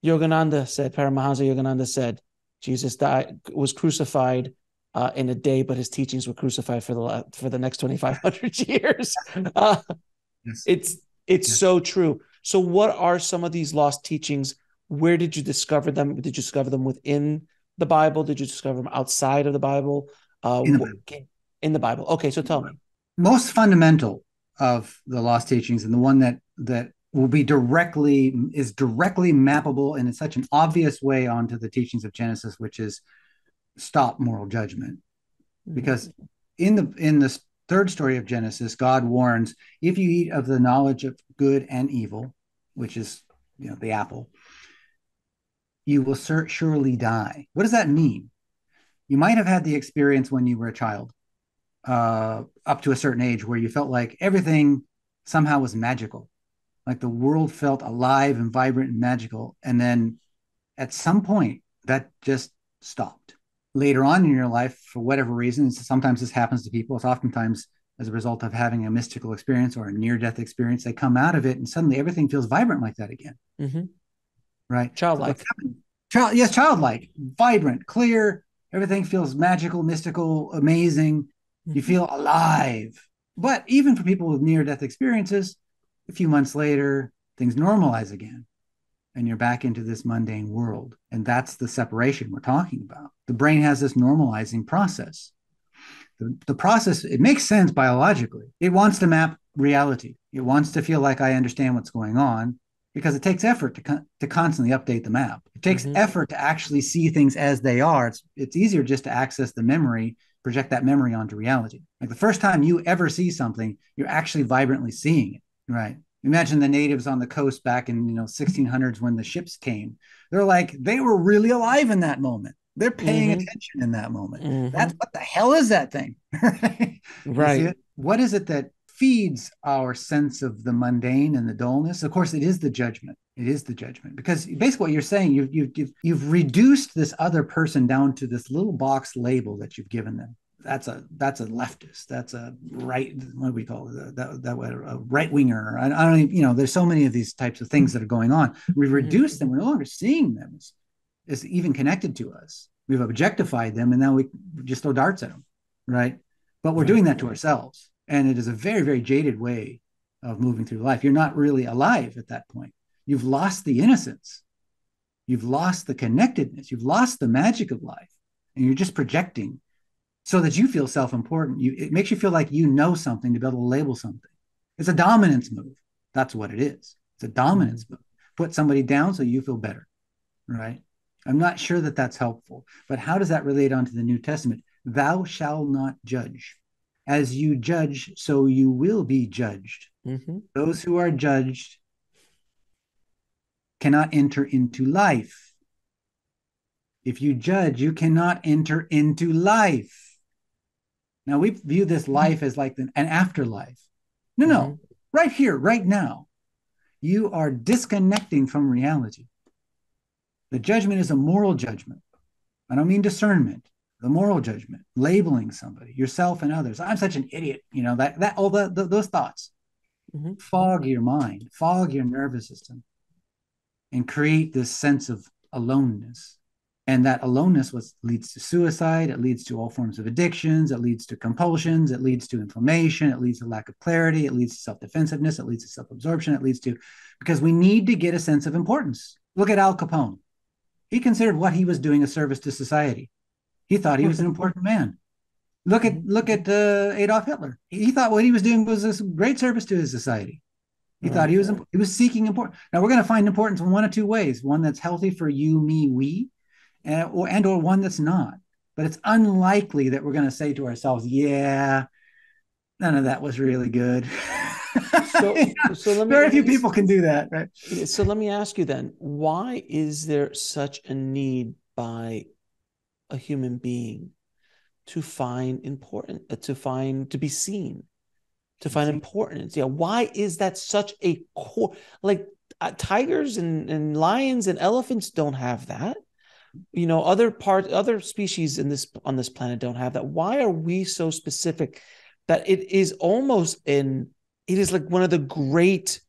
Yogananda said, Paramahansa Yogananda said, Jesus died, was crucified uh, in a day, but his teachings were crucified for the for the next twenty five hundred <laughs> years. Uh, yes. It's it's yes. so true. So, what are some of these lost teachings? Where did you discover them? Did you discover them within the Bible? Did you discover them outside of the Bible? Uh, in, the Bible. in the Bible. Okay, so tell me. Most fundamental of the lost teachings, and the one that that will be directly is directly mappable and in such an obvious way onto the teachings of Genesis, which is stop moral judgment. Mm-hmm. Because in the in the third story of Genesis, God warns, if you eat of the knowledge of good and evil, which is you know the apple, you will surely die. What does that mean? You might have had the experience when you were a child, uh, up to a certain age, where you felt like everything somehow was magical like the world felt alive and vibrant and magical. And then at some point, that just stopped. Later on in your life, for whatever reason, sometimes this happens to people. It's oftentimes as a result of having a mystical experience or a near death experience. They come out of it and suddenly everything feels vibrant like that again. Mm-hmm. Right? Childlike. Child, yes, childlike, vibrant, clear. Everything feels magical, mystical, amazing. Mm-hmm. You feel alive. But even for people with near death experiences, a few months later, things normalize again and you're back into this mundane world. And that's the separation we're talking about. The brain has this normalizing process. The, the process, it makes sense biologically. It wants to map reality. It wants to feel like I understand what's going on because it takes effort to, con- to constantly update the map. It takes mm-hmm. effort to actually see things as they are. It's, it's easier just to access the memory, project that memory onto reality. Like the first time you ever see something, you're actually vibrantly seeing it, right? Imagine the natives on the coast back in you know 1600s when the ships came. They're like they were really alive in that moment. They're paying mm-hmm. attention in that moment. Mm-hmm. That's what the hell is that thing? <laughs> right. What is it that feeds our sense of the mundane and the dullness? Of course, it is the judgment. It is the judgment because basically what you're saying, you've, you've, you've, you've reduced this other person down to this little box label that you've given them that's a that's a leftist that's a right what do we call it that that, that a right winger. I, I, don't even, you know there's so many of these types of things that are going on. We mm-hmm. reduce them. We're no longer seeing them as, as even connected to us. We've objectified them and now we just throw darts at them right? But we're doing that to ourselves and it is a very very jaded way of moving through life. You're not really alive at that point. You've lost the innocence. You've lost the connectedness. You've lost the magic of life and you're just projecting so that you feel self-important. You it makes you feel like you know something to be able to label something. It's a dominance move. That's what it is. It's a dominance mm-hmm. move. Put somebody down so you feel better, right? I'm not sure that that's helpful, but how does that relate onto the New Testament? Thou shalt not judge. As you judge, so you will be judged. Mm-hmm. Those who are judged cannot enter into life. If you judge, you cannot enter into life. Now we view this mm-hmm. life as like an afterlife. No, no, mm-hmm. right here, right now, you are disconnecting from reality. The judgment is a moral judgment. I don't mean discernment, the moral judgment, labeling somebody, yourself and others. I'm such an idiot, you know, that, that all the, the those thoughts mm-hmm. fog your mind, fog your nervous system, and create this sense of aloneness and that aloneness was leads to suicide it leads to all forms of addictions it leads to compulsions it leads to inflammation it leads to lack of clarity it leads to self-defensiveness it leads to self-absorption it leads to because we need to get a sense of importance. Look at al capone. He considered what he was doing a service to society. He thought he was an important man. Look at look at uh, adolf hitler. He thought what he was doing was a great service to his society. He right. thought he was he was seeking important. Now we're going to find importance in one of two ways: one that's healthy for you, me, we, and or, and or one that's not. But it's unlikely that we're going to say to ourselves, "Yeah, none of that was really good." so, <laughs> so let me, very few people can do that, right? So let me ask you then: Why is there such a need by a human being to find important, uh, to find to be seen, to find importance? Yeah, why is that such a core? Like uh, tigers and, and lions and elephants don't have that you know other part other species in this on this planet don't have that. Why are we so specific that it is almost in it is like one of the great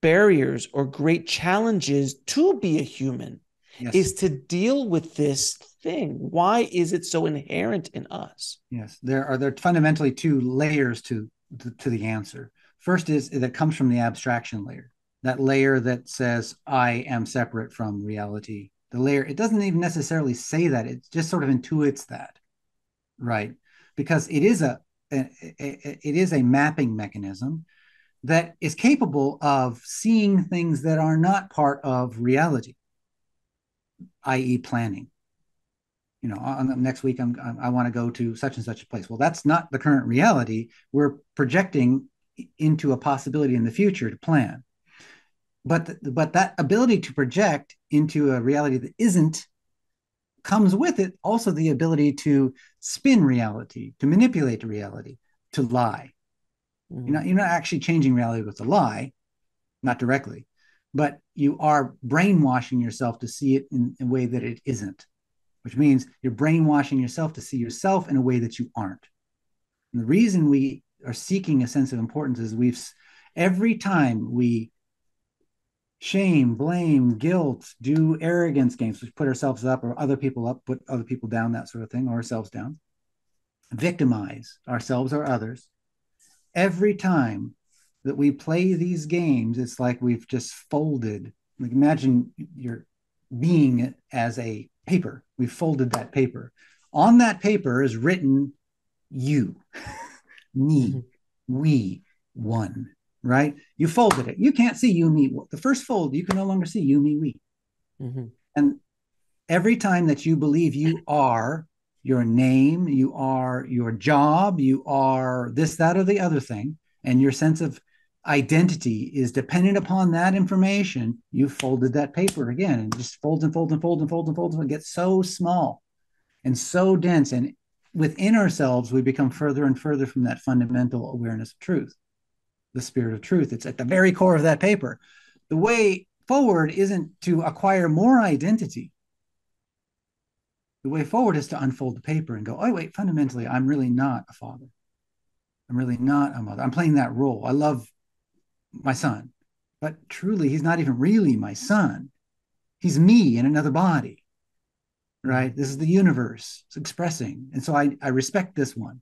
barriers or great challenges to be a human yes. is to deal with this thing? Why is it so inherent in us? Yes there are there fundamentally two layers to to, to the answer. First is that comes from the abstraction layer that layer that says i am separate from reality the layer it doesn't even necessarily say that it just sort of intuits that right? Because it is a, a, a, it is a mapping mechanism that is capable of seeing things that are not part of reality i.e planning. You know on next week I'm, i want to go to such and such a place. Well that's not the current reality we're projecting into a possibility in the future to plan but but that ability to project into a reality that isn't comes with it also the ability to spin reality to manipulate reality to lie mm. you're not you're not actually changing reality with a lie not directly, but you are brainwashing yourself to see it in a way that it isn't, which means you're brainwashing yourself to see yourself in a way that you aren't. And the reason we are seeking a sense of importance is we've every time we shame, blame, guilt, do arrogance games, which put ourselves up or other people up, put other people down, that sort of thing, or ourselves down, victimize ourselves or others. Every time that we play these games, it's like we've just folded. Like imagine your being as a paper. We folded that paper. On that paper is written you, <laughs> me, mm-hmm. we, one right? You folded it. You can't see you, me. The first fold, you can no longer see you, me, we. Mm-hmm. And every time that you believe you are your name, you are your job, you are this, that, or the other thing, and your sense of identity is dependent upon that information, you folded that paper again and just folds and folds and folds and folds and folds and gets so small and so dense. And within ourselves, we become further and further from that fundamental awareness of truth the spirit of truth. It's at the very core of that paper. The way forward isn't to acquire more identity. The way forward is to unfold the paper and go, oh, wait, fundamentally, I'm really not a father. I'm really not a mother. I'm playing that role. I love my son, but truly, he's not even really my son. He's me in another body, right? This is the universe it's expressing. And so I, I respect this one.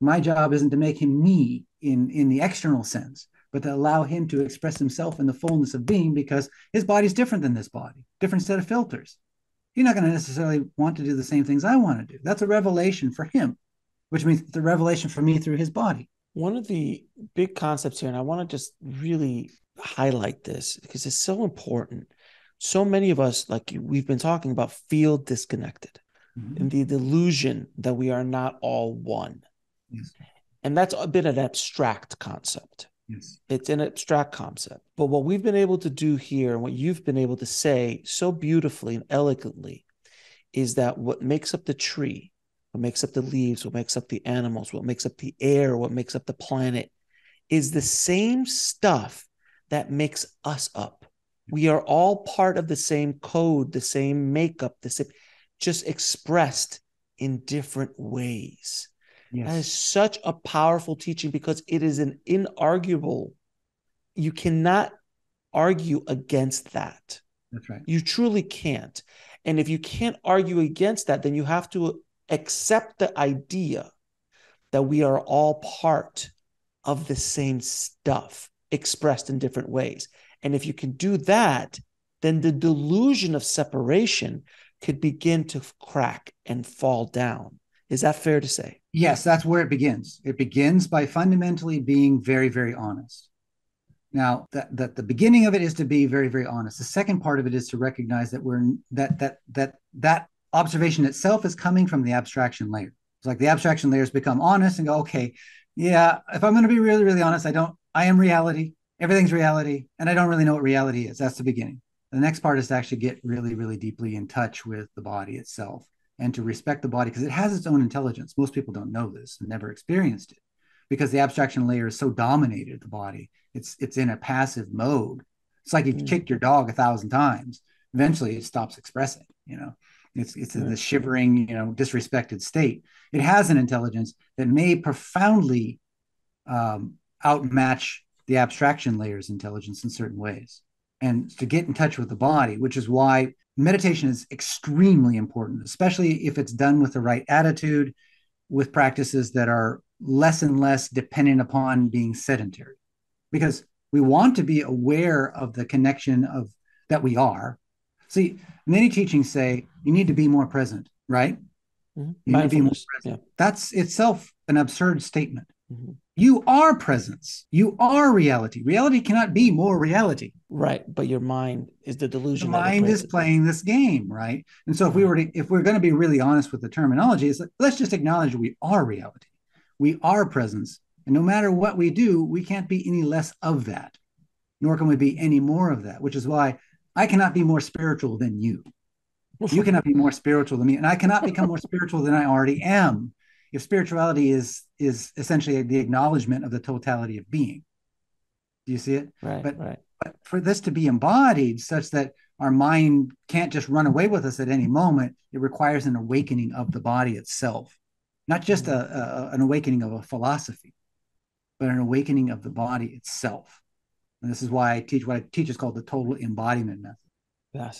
My job isn't to make him me in, in the external sense, but to allow him to express himself in the fullness of being because his body's different than this body, different set of filters. you're not going to necessarily want to do the same things I want to do. That's a revelation for him, which means the revelation for me through his body. One of the big concepts here, and I want to just really highlight this because it's so important. So many of us, like we've been talking about, feel disconnected mm-hmm. and the delusion that we are not all one. Yes. And that's been an abstract concept. Yes. It's an abstract concept. But what we've been able to do here, and what you've been able to say so beautifully and elegantly, is that what makes up the tree, what makes up the leaves, what makes up the animals, what makes up the air, what makes up the planet, is the same stuff that makes us up. We are all part of the same code, the same makeup, the same, just expressed in different ways. Yes. That is such a powerful teaching because it is an inarguable, you cannot argue against that. That's right. You truly can't. And if you can't argue against that, then you have to accept the idea that we are all part of the same stuff expressed in different ways. And if you can do that, then the delusion of separation could begin to crack and fall down. Is that fair to say? Yes, that's where it begins. It begins by fundamentally being very, very honest. Now, that, that the beginning of it is to be very, very honest. The second part of it is to recognize that we're that that that that observation itself is coming from the abstraction layer. It's like the abstraction layers become honest and go, okay, yeah, if I'm going to be really, really honest, I don't, I am reality. Everything's reality, and I don't really know what reality is. That's the beginning. The next part is to actually get really, really deeply in touch with the body itself and to respect the body because it has its own intelligence. Most people don't know this and never experienced it because the abstraction layer is so dominated the body. It's it's in a passive mode. It's like you mm. kicked your dog a thousand times. Eventually, it stops expressing. You know, it's it's in the shivering, you know, disrespected state. It has an intelligence that may profoundly um, outmatch the abstraction layer's intelligence in certain ways. And to get in touch with the body, which is why meditation is extremely important, especially if it's done with the right attitude, with practices that are less and less dependent upon being sedentary. Because we want to be aware of the connection of that we are. See, many teachings say you need to be more present, right? Mm-hmm. You need to be more present. Yeah. That's itself an absurd statement. Mm-hmm. You are presence. You are reality. Reality cannot be more reality. Right, but your mind is the delusion. The mind is playing this game, right? And so if we were to, if we're going to be really honest with the terminology, it's like, let's just acknowledge we are reality. We are presence, and no matter what we do, we can't be any less of that, nor can we be any more of that. Which is why I cannot be more spiritual than you. You cannot be <laughs> more spiritual than me, and I cannot become more spiritual than I already am if spirituality is is essentially the acknowledgement of the totality of being Do you see it? Right. But, right. but for this to be embodied such that our mind can't just run away with us at any moment, it requires an awakening of the body itself, not just mm-hmm. a, a an awakening of a philosophy, but an awakening of the body itself. And this is why I teach what I teach is called the total embodiment method.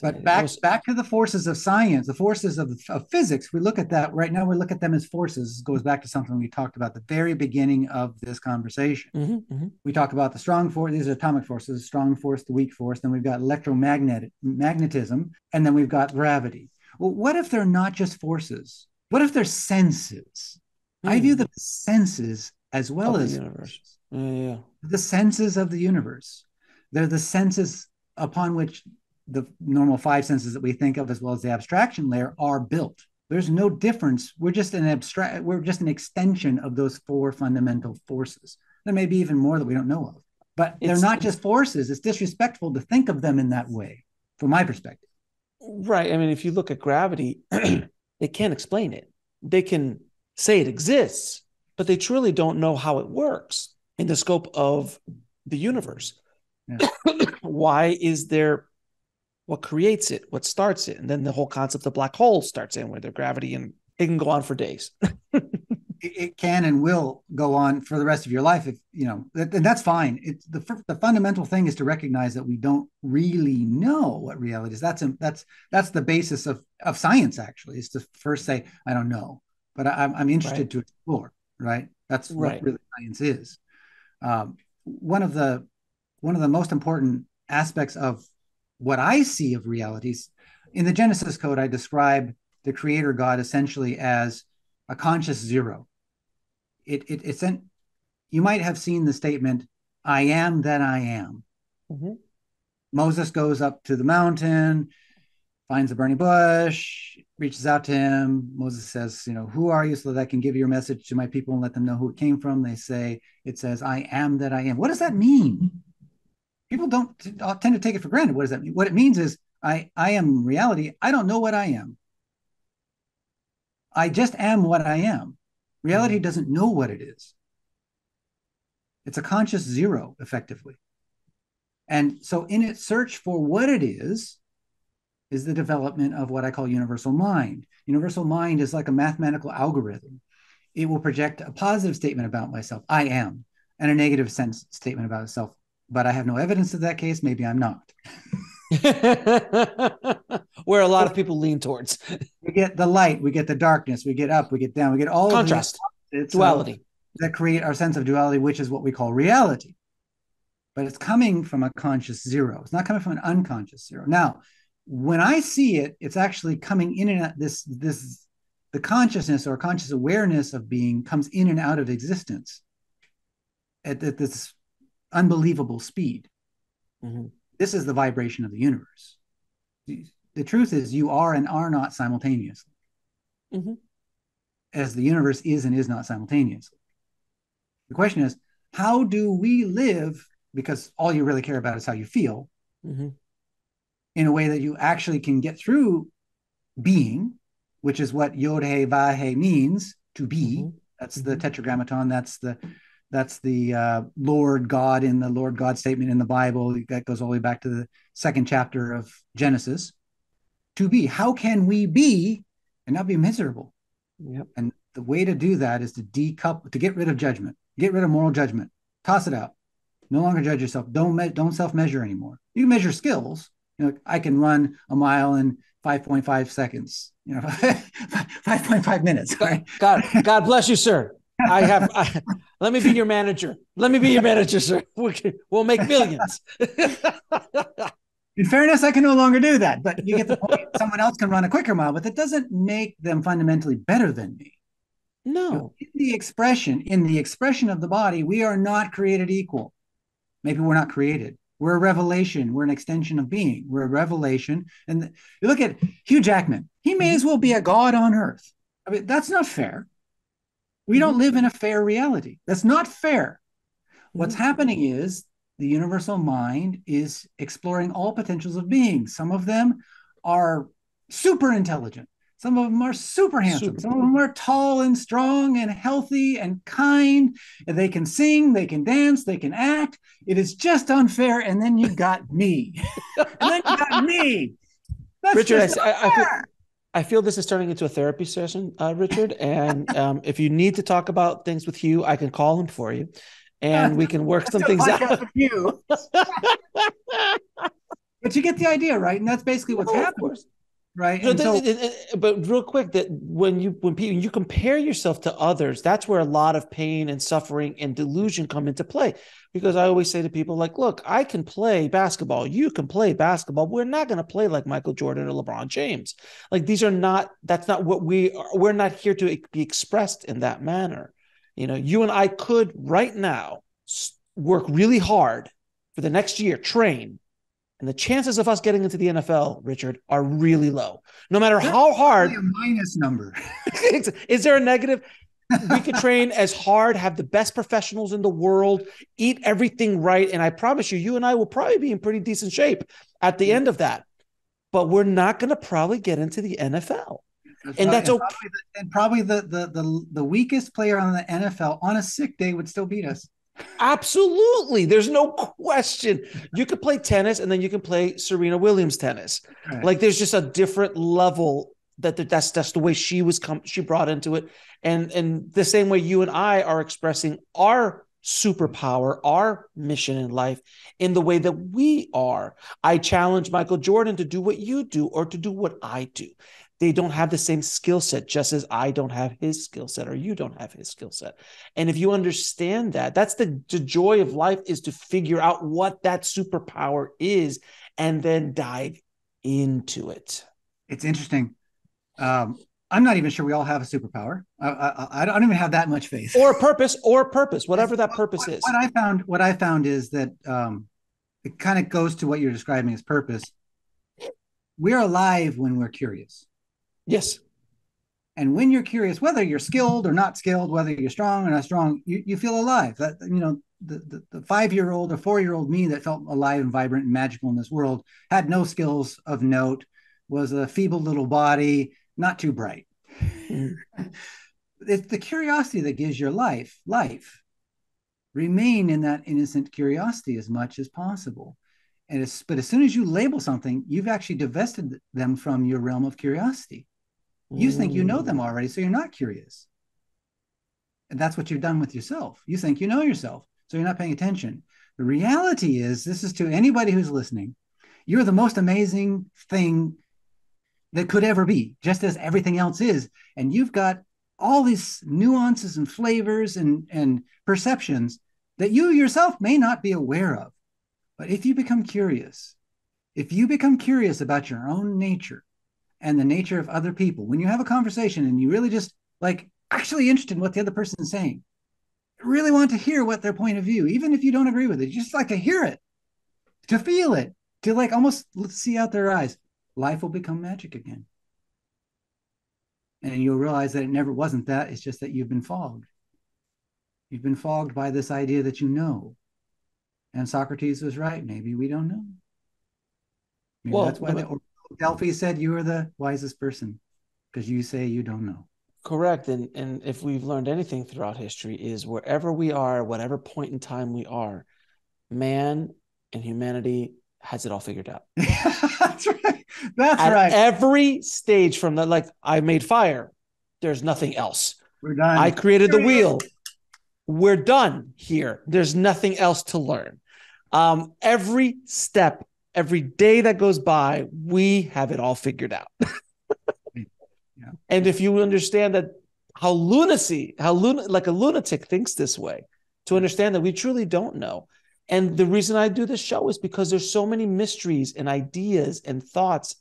But back was... back to the forces of science, the forces of, of physics. We look at that right now. We look at them as forces. It goes back to something we talked about the very beginning of this conversation. Mm-hmm, mm-hmm. We talk about the strong force. These are atomic forces: strong force, the weak force. Then we've got electromagnetic magnetism, and then we've got gravity. Well, what if they're not just forces? What if they're senses? Mm. I view hmm. the senses as well of as the universe. yeah. The senses of the universe. They're the senses upon which the normal five senses that we think of as well as the abstraction layer are built. There's no difference. We're just an abstract we're just an extension of those four fundamental forces. There may be even more that we don't know of but they're not just forces. It's disrespectful to think of them in that way from my perspective. Right. I mean if you look at gravity <clears throat> they can't explain it. They can say it exists but they truly don't know how it works in the scope of the universe. Yeah. <coughs> why is there what creates it, what starts it, and then the whole concept of black holes starts in where their gravity and it can go on for days. <laughs> it can and will go on for the rest of your life if you know and that's fine it's the, the fundamental thing is to recognize that we don't really know what reality is that's that's that's the basis of of science actually is to first say i don't know but I, am interested right. to explore right that's right. what really science is um, one of the one of the most important aspects of what I see of realities. In the Genesis code, I describe the creator God essentially as a conscious zero. It, it it's an, you might have seen the statement, I am that I am. Mm-hmm. Moses goes up to the mountain, finds a burning bush, reaches out to him. Moses says, You know, who are you so that I can give your message to my people and let them know who it came from? They say, It says, I am that I am. What does that mean? People don't uh, tend to take it for granted. What does that mean? What it means is I I am reality. I don't know what I am. I just am what I am. Reality mm-hmm. doesn't know what it is. It's a conscious zero, effectively. And so, in its search for what it is, is the development of what I call universal mind. Universal mind is like a mathematical algorithm. It will project a positive statement about myself, I am, and a negative sense statement about itself, but I have no evidence of that case. Maybe I'm not. <laughs> Where a lot of people lean towards. we get the light, we get the darkness, we get up, we get down, we get all contrast, It's duality that create our sense of duality, which is what we call reality. But it's coming from a conscious zero. It's not coming from an unconscious zero. Now, when I see it, it's actually coming in and out. This this the consciousness or conscious awareness of being comes in and out of existence at, at this unbelievable speed. Mm-hmm. This is the vibration of the universe. The truth is, you are and are not simultaneously, mm-hmm. as the universe is and is not simultaneously. The question is, how do we live? Because all you really care about is how you feel mm-hmm. in a way that you actually can get through being, which is what Yod He Vahe means to be. Mm-hmm. That's the mm-hmm. tetragrammaton. That's the that's the uh, Lord God in the Lord God statement in the Bible. That goes all the way back to the second chapter of Genesis. To be, how can we be and not be miserable? Yep. And the way to do that is to decouple, to get rid of judgment, get rid of moral judgment, toss it out. No longer judge yourself. Don't me- don't self measure anymore. You can measure skills. You know, I can run a mile in 5.5 seconds. You know, <laughs> 5.5 minutes. Right? God, God bless you, sir. I have. I, let me be your manager. Let me be your manager, sir. <laughs> We can, we'll make millions. <laughs> In fairness, I can no longer do that, but you get the point. Someone else can run a quicker mile, but that doesn't make them fundamentally better than me. No. in the expression, in the expression of the body, we are not created equal. Maybe we're not created. We're a revelation. We're an extension of being. We're a revelation. And you look at Hugh Jackman. He may mm-hmm. as well be a god on earth. I mean, that's not fair. We don't mm-hmm. live in a fair reality. That's not fair. What's mm-hmm. happening is the universal mind is exploring all potentials of being. Some of them are super intelligent. Some of them are super handsome. Super. Some of them are tall and strong and healthy and kind. And they can sing, they can dance, they can act. It is just unfair. And then you got me. <laughs> and then you got me. That's Richard, I, I. I feel this is turning into a therapy session, uh, Richard. And <laughs> um, if you need to talk about things with Hugh, I can call him for you, and we can work <laughs> some Let's do a things out. with you. <laughs> but you get the idea, right? And that's basically what's Oh, course. Right? So And so, th- th- uh, th- but real quick, that when you when people you compare yourself to others, that's where a lot of pain and suffering and delusion come into play. Because I always say to people, like, look, I can play basketball, you can play basketball. We're not going to play like Michael Jordan or LeBron James. Like these are not. That's not what we are. We're not here to be expressed in that manner. You know, you and I could right now work really hard for the next year, train, and the chances of us getting into the NFL, Richard, are really low. No matter how hard, a minus number. <laughs> is there a negative? We could train as hard, have the best professionals in the world, eat everything right. And I promise you, you and I will probably be in pretty decent shape at the end of that. But we're not going to probably get into the NFL. And that's and okay. probably, the, and probably the, the the the weakest player on the NFL on a sick day would still beat us. Absolutely. There's no question. You could play tennis and then you can play Serena Williams tennis. Right. Like there's just a different level that that- that's that's the way she was come she brought into it. And and the same way you and I are expressing our superpower, our mission in life in the way that we are. I challenge Michael Jordan to do what you do or to do what I do. They don't have the same skill set, just as I don't have his skill set or you don't have his skill set. And if you understand that, that's the, the joy of life is to figure out what that superpower is and then dive into it. it's interesting. Um, I'm not even sure we all have a superpower. I, I, I don't even have that much faith. Or purpose, or purpose, whatever that purpose what, is. What I found, what I found is that um, it kind of goes to what you're describing as purpose. We're alive when we're curious, Yes. and when you're curious, whether you're skilled or not skilled, whether you're strong or not strong, you, you feel alive. That you know, the the, the five year old or four year old me that felt alive and vibrant and magical in this world had no skills of note, was a feeble little body, not too bright. <laughs> It's the curiosity that gives your life life remain in that innocent curiosity as much as possible and it's, but as soon as you label something you've actually divested them from your realm of curiosity you think you know them already so you're not curious and that's what you've done with yourself you think you know yourself so you're not paying attention the reality is this is to anybody who's listening you're the most amazing thing that could ever be, just as everything else is. And you've got all these nuances and flavors and, and perceptions that you yourself may not be aware of. But if you become curious, if you become curious about your own nature and the nature of other people, when you have a conversation and you really just like actually interested in what the other person is saying, really want to hear what their point of view, even if you don't agree with it, you just like to hear it, to feel it, to like almost see out their eyes life will become magic again. And you'll realize that it never wasn't that. It's just that you've been fogged. You've been fogged by this idea that you know. And Socrates was right. Maybe we don't know. Maybe Well, that's why the Delphi said you are the wisest person because you say you don't know. Correct. And and if we've learned anything throughout history is wherever we are, whatever point in time we are, man and humanity has it all figured out. <laughs> that's right. That's At right. every stage from the like I made fire, there's nothing else. We're done. I created the wheel. We're done here. There's nothing else to learn. Um, every step, every day that goes by, we have it all figured out. <laughs> Yeah. And if you understand that how lunacy, how lun- like a lunatic thinks this way, to understand that we truly don't know. And the reason I do this show is because there's so many mysteries and ideas and thoughts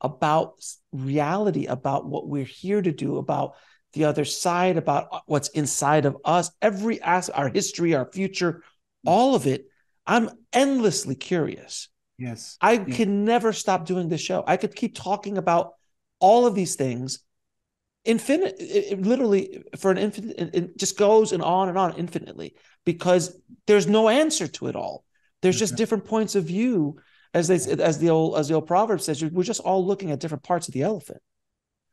about reality, about what we're here to do, about the other side, about uh, what's inside of us, every aspect, our history, our future, all of it. I'm endlessly curious. Yes. I Yeah. can never stop doing this show. I could keep talking about all of these things infinite it, it literally for an infinite it, it just goes and on and on infinitely because there's no answer to it all there's just different points of view as they as the old as the old proverb says we're just all looking at different parts of the elephant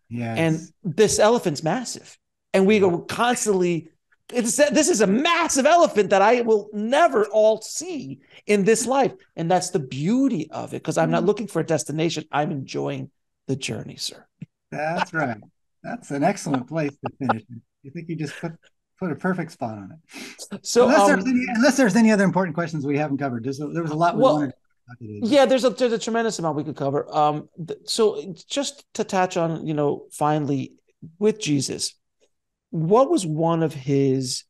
Yes. And this elephant's massive. And we go constantly, it's this is a massive elephant that I will never all see in this life. And that's the beauty of it. Because I'm not mm-hmm. looking for a destination. I'm enjoying the journey, sir. That's right. That's an excellent place to finish. You think you just put put a perfect spot on it. So unless, um, there's, any, unless there's any other important questions we haven't covered, there's a, there was a lot we well, wanted. Yeah, there's a there's a tremendous amount we could cover. Um, th- so just to touch on, you know, finally with Jesus, what was one of his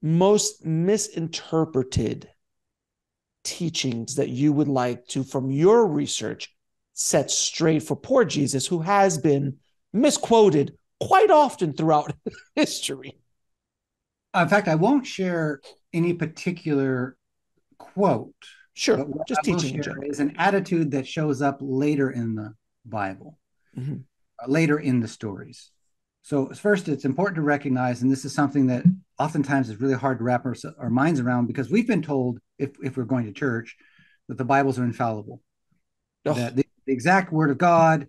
most misinterpreted teachings that you would like to, from your research, set straight for poor Jesus, who has been misquoted quite often throughout <laughs> history? In fact, I won't share any particular quote Sure, just teaching is an attitude that shows up later in the Bible, mm-hmm. uh, later in the stories. So first, it's important to recognize, and this is something that oftentimes is really hard to wrap our, our minds around because we've been told, if if we're going to church, that the Bibles are infallible, oh. that the, the exact Word of God,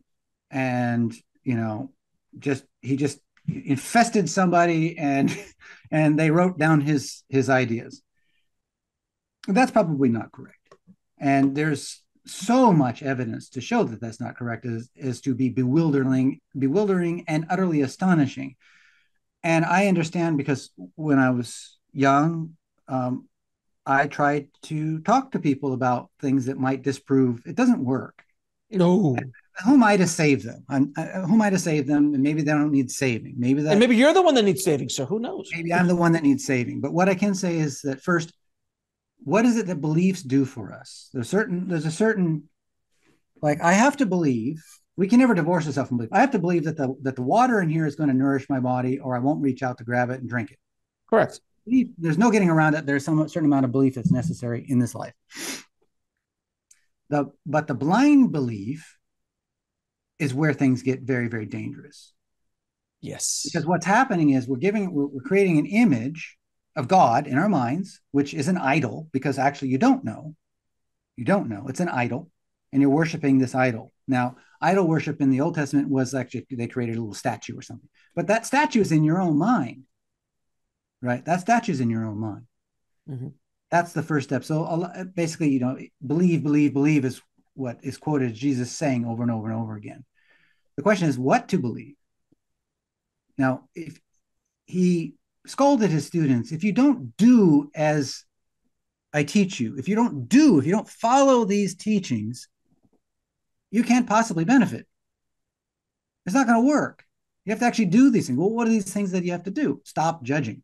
and you know, just he just infested somebody and <laughs> and they wrote down his his ideas that's probably not correct. And there's so much evidence to show that that's not correct is, is to be bewildering, bewildering and utterly astonishing. And I understand because when I was young, um, I tried to talk to people about things that might disprove it doesn't work. No. Who am I to save them? I'm, I, who am I to save them? And maybe they don't need saving. Maybe that. And maybe you're the one that needs saving. So who knows? Maybe I'm the one that needs saving. But what I can say is that first, what is it that beliefs do for us? There's certain there's a certain like I have to believe we can never divorce ourselves from belief. I have to believe that the that the water in here is going to nourish my body, or I won't reach out to grab it and drink it. Correct. There's no getting around it. There's some certain amount of belief that's necessary in this life. The but the blind belief is where things get very very dangerous. Yes. Because what's happening is we're giving we're, we're creating an image of God in our minds, which is an idol, because actually you don't know. You don't know. It's an idol, and you're worshiping this idol. Now, idol worship in the Old Testament was actually they created a little statue or something, but that statue is in your own mind, right? That statue is in your own mind. Mm-hmm. That's the first step. So basically, you know, believe, believe, believe is what is quoted as Jesus saying over and over and over again. The question is what to believe. Now, if he scolded his students if you don't do as I teach you, if you don't do, if you don't follow these teachings, you can't possibly benefit. It's not going to work. You have to actually do these things. Well, what are these things that you have to do? Stop judging.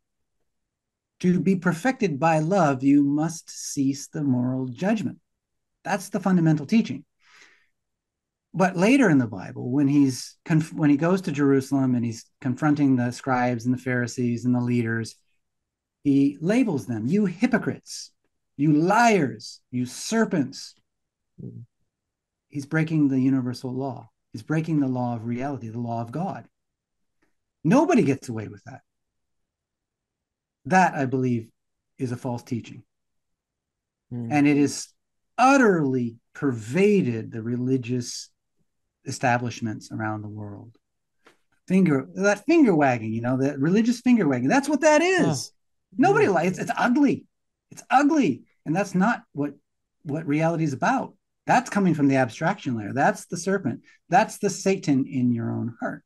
To be perfected by love, you must cease the moral judgment. That's the fundamental teaching but later in the Bible, when he's conf- when he goes to Jerusalem and he's confronting the scribes and the Pharisees and the leaders, he labels them, "You hypocrites, you liars, you serpents." Mm. He's breaking the universal law. He's breaking the law of reality, the law of God. Nobody gets away with that. That, I believe, is a false teaching. Mm. And it is utterly pervaded the religious establishments around the world. Finger that finger wagging, you know, that religious finger wagging. That's what that is. Nobody hmm. yeah. likes it's ugly. It's ugly. And that's not what what reality is about. That's coming from the abstraction layer. That's the serpent. That's the Satan in your own heart.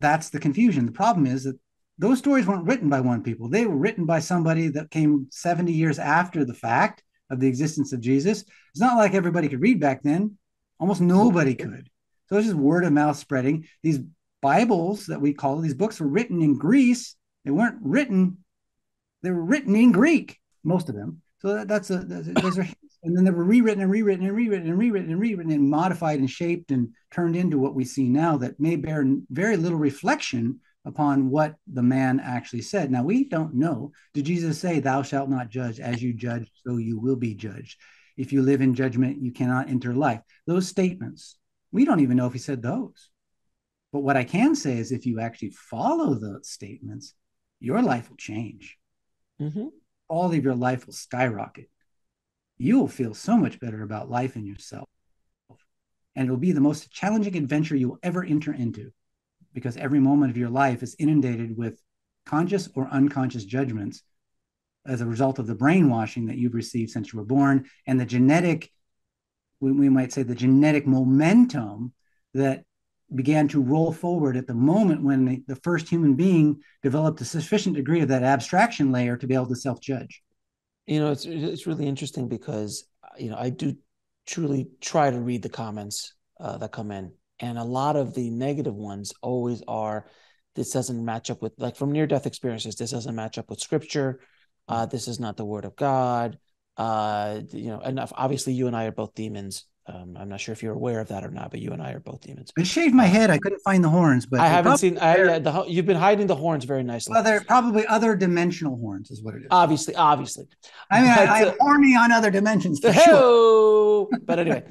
That's the confusion. The problem is that those stories weren't written by one people. They were written by somebody that came 70 years after the fact of the existence of Jesus. It's not like everybody could read back then. Almost nobody could. So it's just word of mouth spreading. These Bibles that we call these books were written in Greece. They weren't written, they were written in Greek, most of them. So that, that's a, that's those are and then they were rewritten and rewritten and rewritten and rewritten and rewritten and modified and shaped and turned into what we see now that may bear very little reflection upon what the man actually said. Now we don't know. Did Jesus say, "Thou shalt not judge; as you judge, so you will be judged"? If you live in judgment, you cannot enter life. Those statements we don't even know if he said those. But what I can say is if you actually follow those statements, your life will change. Mm-hmm. All of your life will skyrocket. You will feel so much better about life and yourself. and it'll be the most challenging adventure you will ever enter into because every moment of your life is inundated with conscious or unconscious judgments as a result of the brainwashing that you've received since you were born and the genetic we, we might say the genetic momentum that began to roll forward at the moment when the, the first human being developed a sufficient degree of that abstraction layer to be able to self-judge. You know it's it's really interesting because you know i do truly try to read the comments uh, that come in. And a lot of the negative ones always are this doesn't match up with like from near death experiences this doesn't match up with scripture uh, this is not the word of god uh, you know enough. obviously you and i are both demons um, I'm not sure if you're aware of that or not, but you and I are both demons. I shaved my head. I couldn't find the horns, but I haven't seen. I, the, you've been hiding the horns very nicely. Well, they're probably other dimensional horns, is what it is. Obviously, obviously. I mean, but, I, am horny on other dimensions. For sure. But anyway,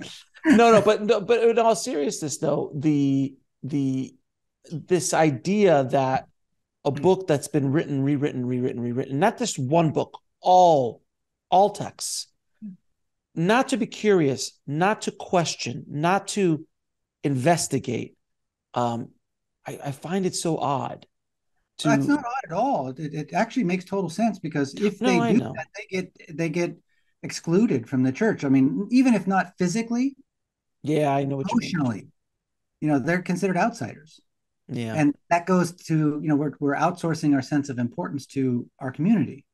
no, no, but no, but in all seriousness, though, the the this idea that a book that's been written, rewritten, rewritten, rewritten, not just one book, all all texts not to be curious, not to question, not to investigate. Um, I, I find it so odd. To... That's not odd at all. It, it actually makes total sense because if no, they do that, they get they get excluded from the church. I mean, even if not physically, yeah, I know what emotionally, you, you know, they're considered outsiders. Yeah, and that goes to you know we're we're outsourcing our sense of importance to our community.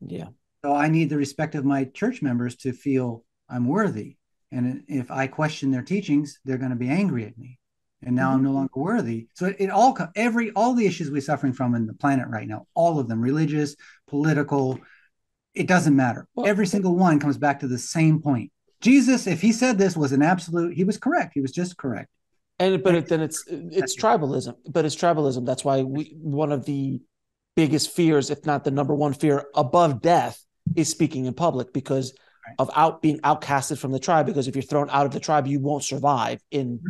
Yeah. So I need the respect of my church members to feel I'm worthy. And if I question their teachings, they're going to be angry at me. And now mm-hmm. I'm no longer worthy. So it, it all every all the issues we're suffering from in the planet right now, all of them, religious, political, it doesn't matter. Well, every single one comes back to the same point. Jesus, if he said this was an absolute, he was correct. He was just correct. And but it, then it's it's tribalism. But it's tribalism. That's why we one of the biggest fears, if not the number one fear above death, is speaking in public because right. of out being outcasted from the tribe because if you're thrown out of the tribe, you won't survive in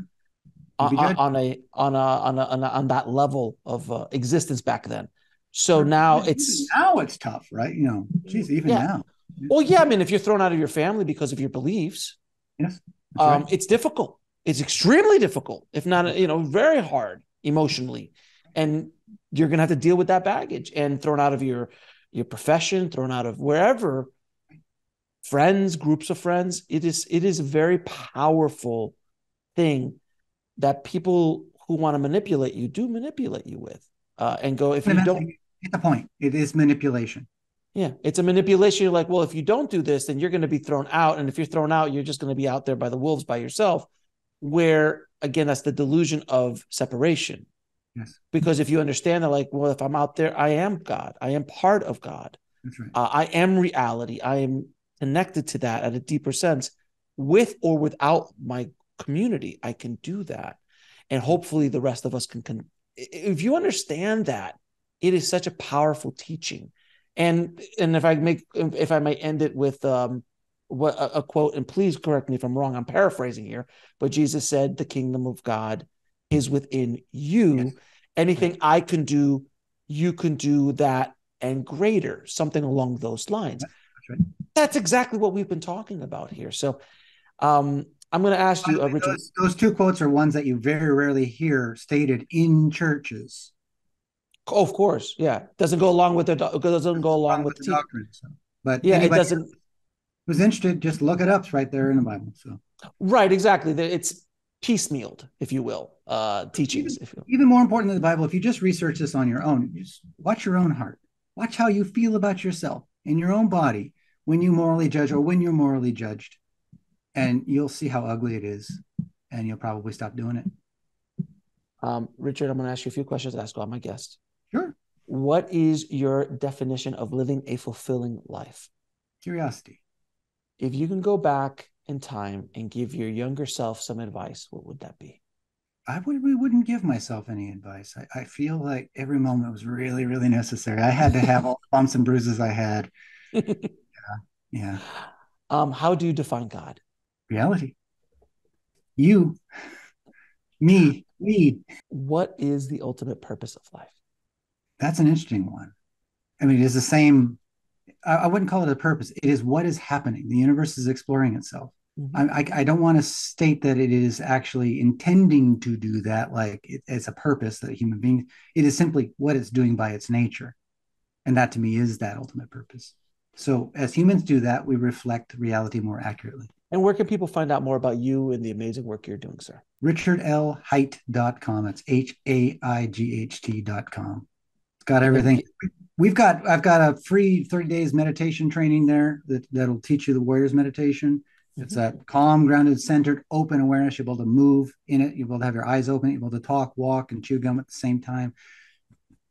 on, on, a, on a on a on a on that level of uh, existence back then. So now it's now it's tough, right? You know, geez, even yeah. now. Well, yeah, I mean, if you're thrown out of your family because of your beliefs, yes, um, right. it's difficult. It's extremely difficult, if not, you know, very hard emotionally, and you're gonna have to deal with that baggage and thrown out of your your profession, thrown out of wherever friends, groups of friends. It is it is a very powerful thing that people who want to manipulate you do manipulate you with, uh, and go if you don't. Get the point. It is manipulation. Yeah, it's a manipulation. You're like, well, if you don't do this, then you're going to be thrown out, and if you're thrown out, you're just going to be out there by the wolves by yourself. Where again, that's the delusion of separation. Yes. Because if you understand that, like, well, if I'm out there, I am God. I am part of God. That's right. Uh, I am reality. I am connected to that at a deeper sense with or without my community i can do that and hopefully the rest of us can, can if you understand that it is such a powerful teaching and and if i make if i may end it with um a, a quote and please correct me if i'm wrong i'm paraphrasing here but jesus said the kingdom of god is within you yes. anything i can do you can do that and greater something along those lines right. That's exactly what we've been talking about here. So um, I'm going to ask you, uh, Richard. Those, those, two quotes are ones that you very rarely hear stated in churches. Oh, of course, yeah, doesn't go along with the doesn't go along with, with, the doctrine. So. But yeah, it doesn't. Who's interested? Just look it up. It's right there in the Bible. So right, exactly. It's piecemealed, if you will, uh, teachings. Even, even more important than the Bible, if you just research this on your own, just watch your own heart. Watch how you feel about yourself in your own body when you morally judge or when you're morally judged and you'll see how ugly it is and you'll probably stop doing it um, richard i'm going to ask you a few questions ask all my guests sure what is your definition of living a fulfilling life curiosity if you can go back in time and give your younger self some advice what would that be I would, we wouldn't give myself any advice. I, I feel like every moment was really, really necessary. I had to have all the <laughs> bumps and bruises I had. <laughs> Yeah. Um, how do you define God? Reality. You, <laughs> me, me. What is the ultimate purpose of life? That's an interesting one. I mean, it is the same. I, I wouldn't call it a purpose. It is what is happening. The universe is exploring itself. Mm-hmm. I, I, don't want to state that it is actually intending to do that, like it, it's a purpose that a human being. It is simply what it's doing by its nature, and that to me is that ultimate purpose. So as humans do that, we reflect reality more accurately. And where can people find out more about you and the amazing work you're doing, sir? RichardLHaight.com. It's H A I G H T.com. It's got everything. We've got I've got a free 30 days meditation training there that, that'll teach you the warrior's meditation. It's mm-hmm. a calm, grounded, centered, open awareness. You're able to move in it. You're able to have your eyes open. You're able to talk, walk, and chew gum at the same time.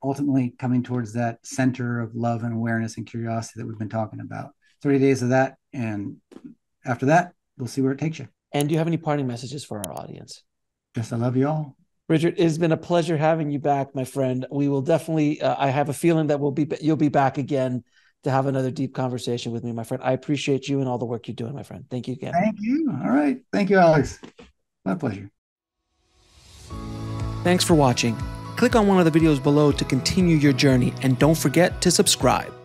Ultimately, coming towards that center of love and awareness and curiosity that we've been talking about. 30 days of that. And after that, we'll see where it takes you. And do you have any parting messages for our audience? Yes, I love you all. Richard, it's been a pleasure having you back, my friend. We will definitely. Uh, I have a feeling that we'll be you'll be back again to have another deep conversation with me, my friend. I appreciate you and all the work you're doing, my friend. Thank you again. Thank you. All right. Thank you, Alex. My pleasure. Thanks for watching. Click on one of the videos below to continue your journey and don't forget to subscribe.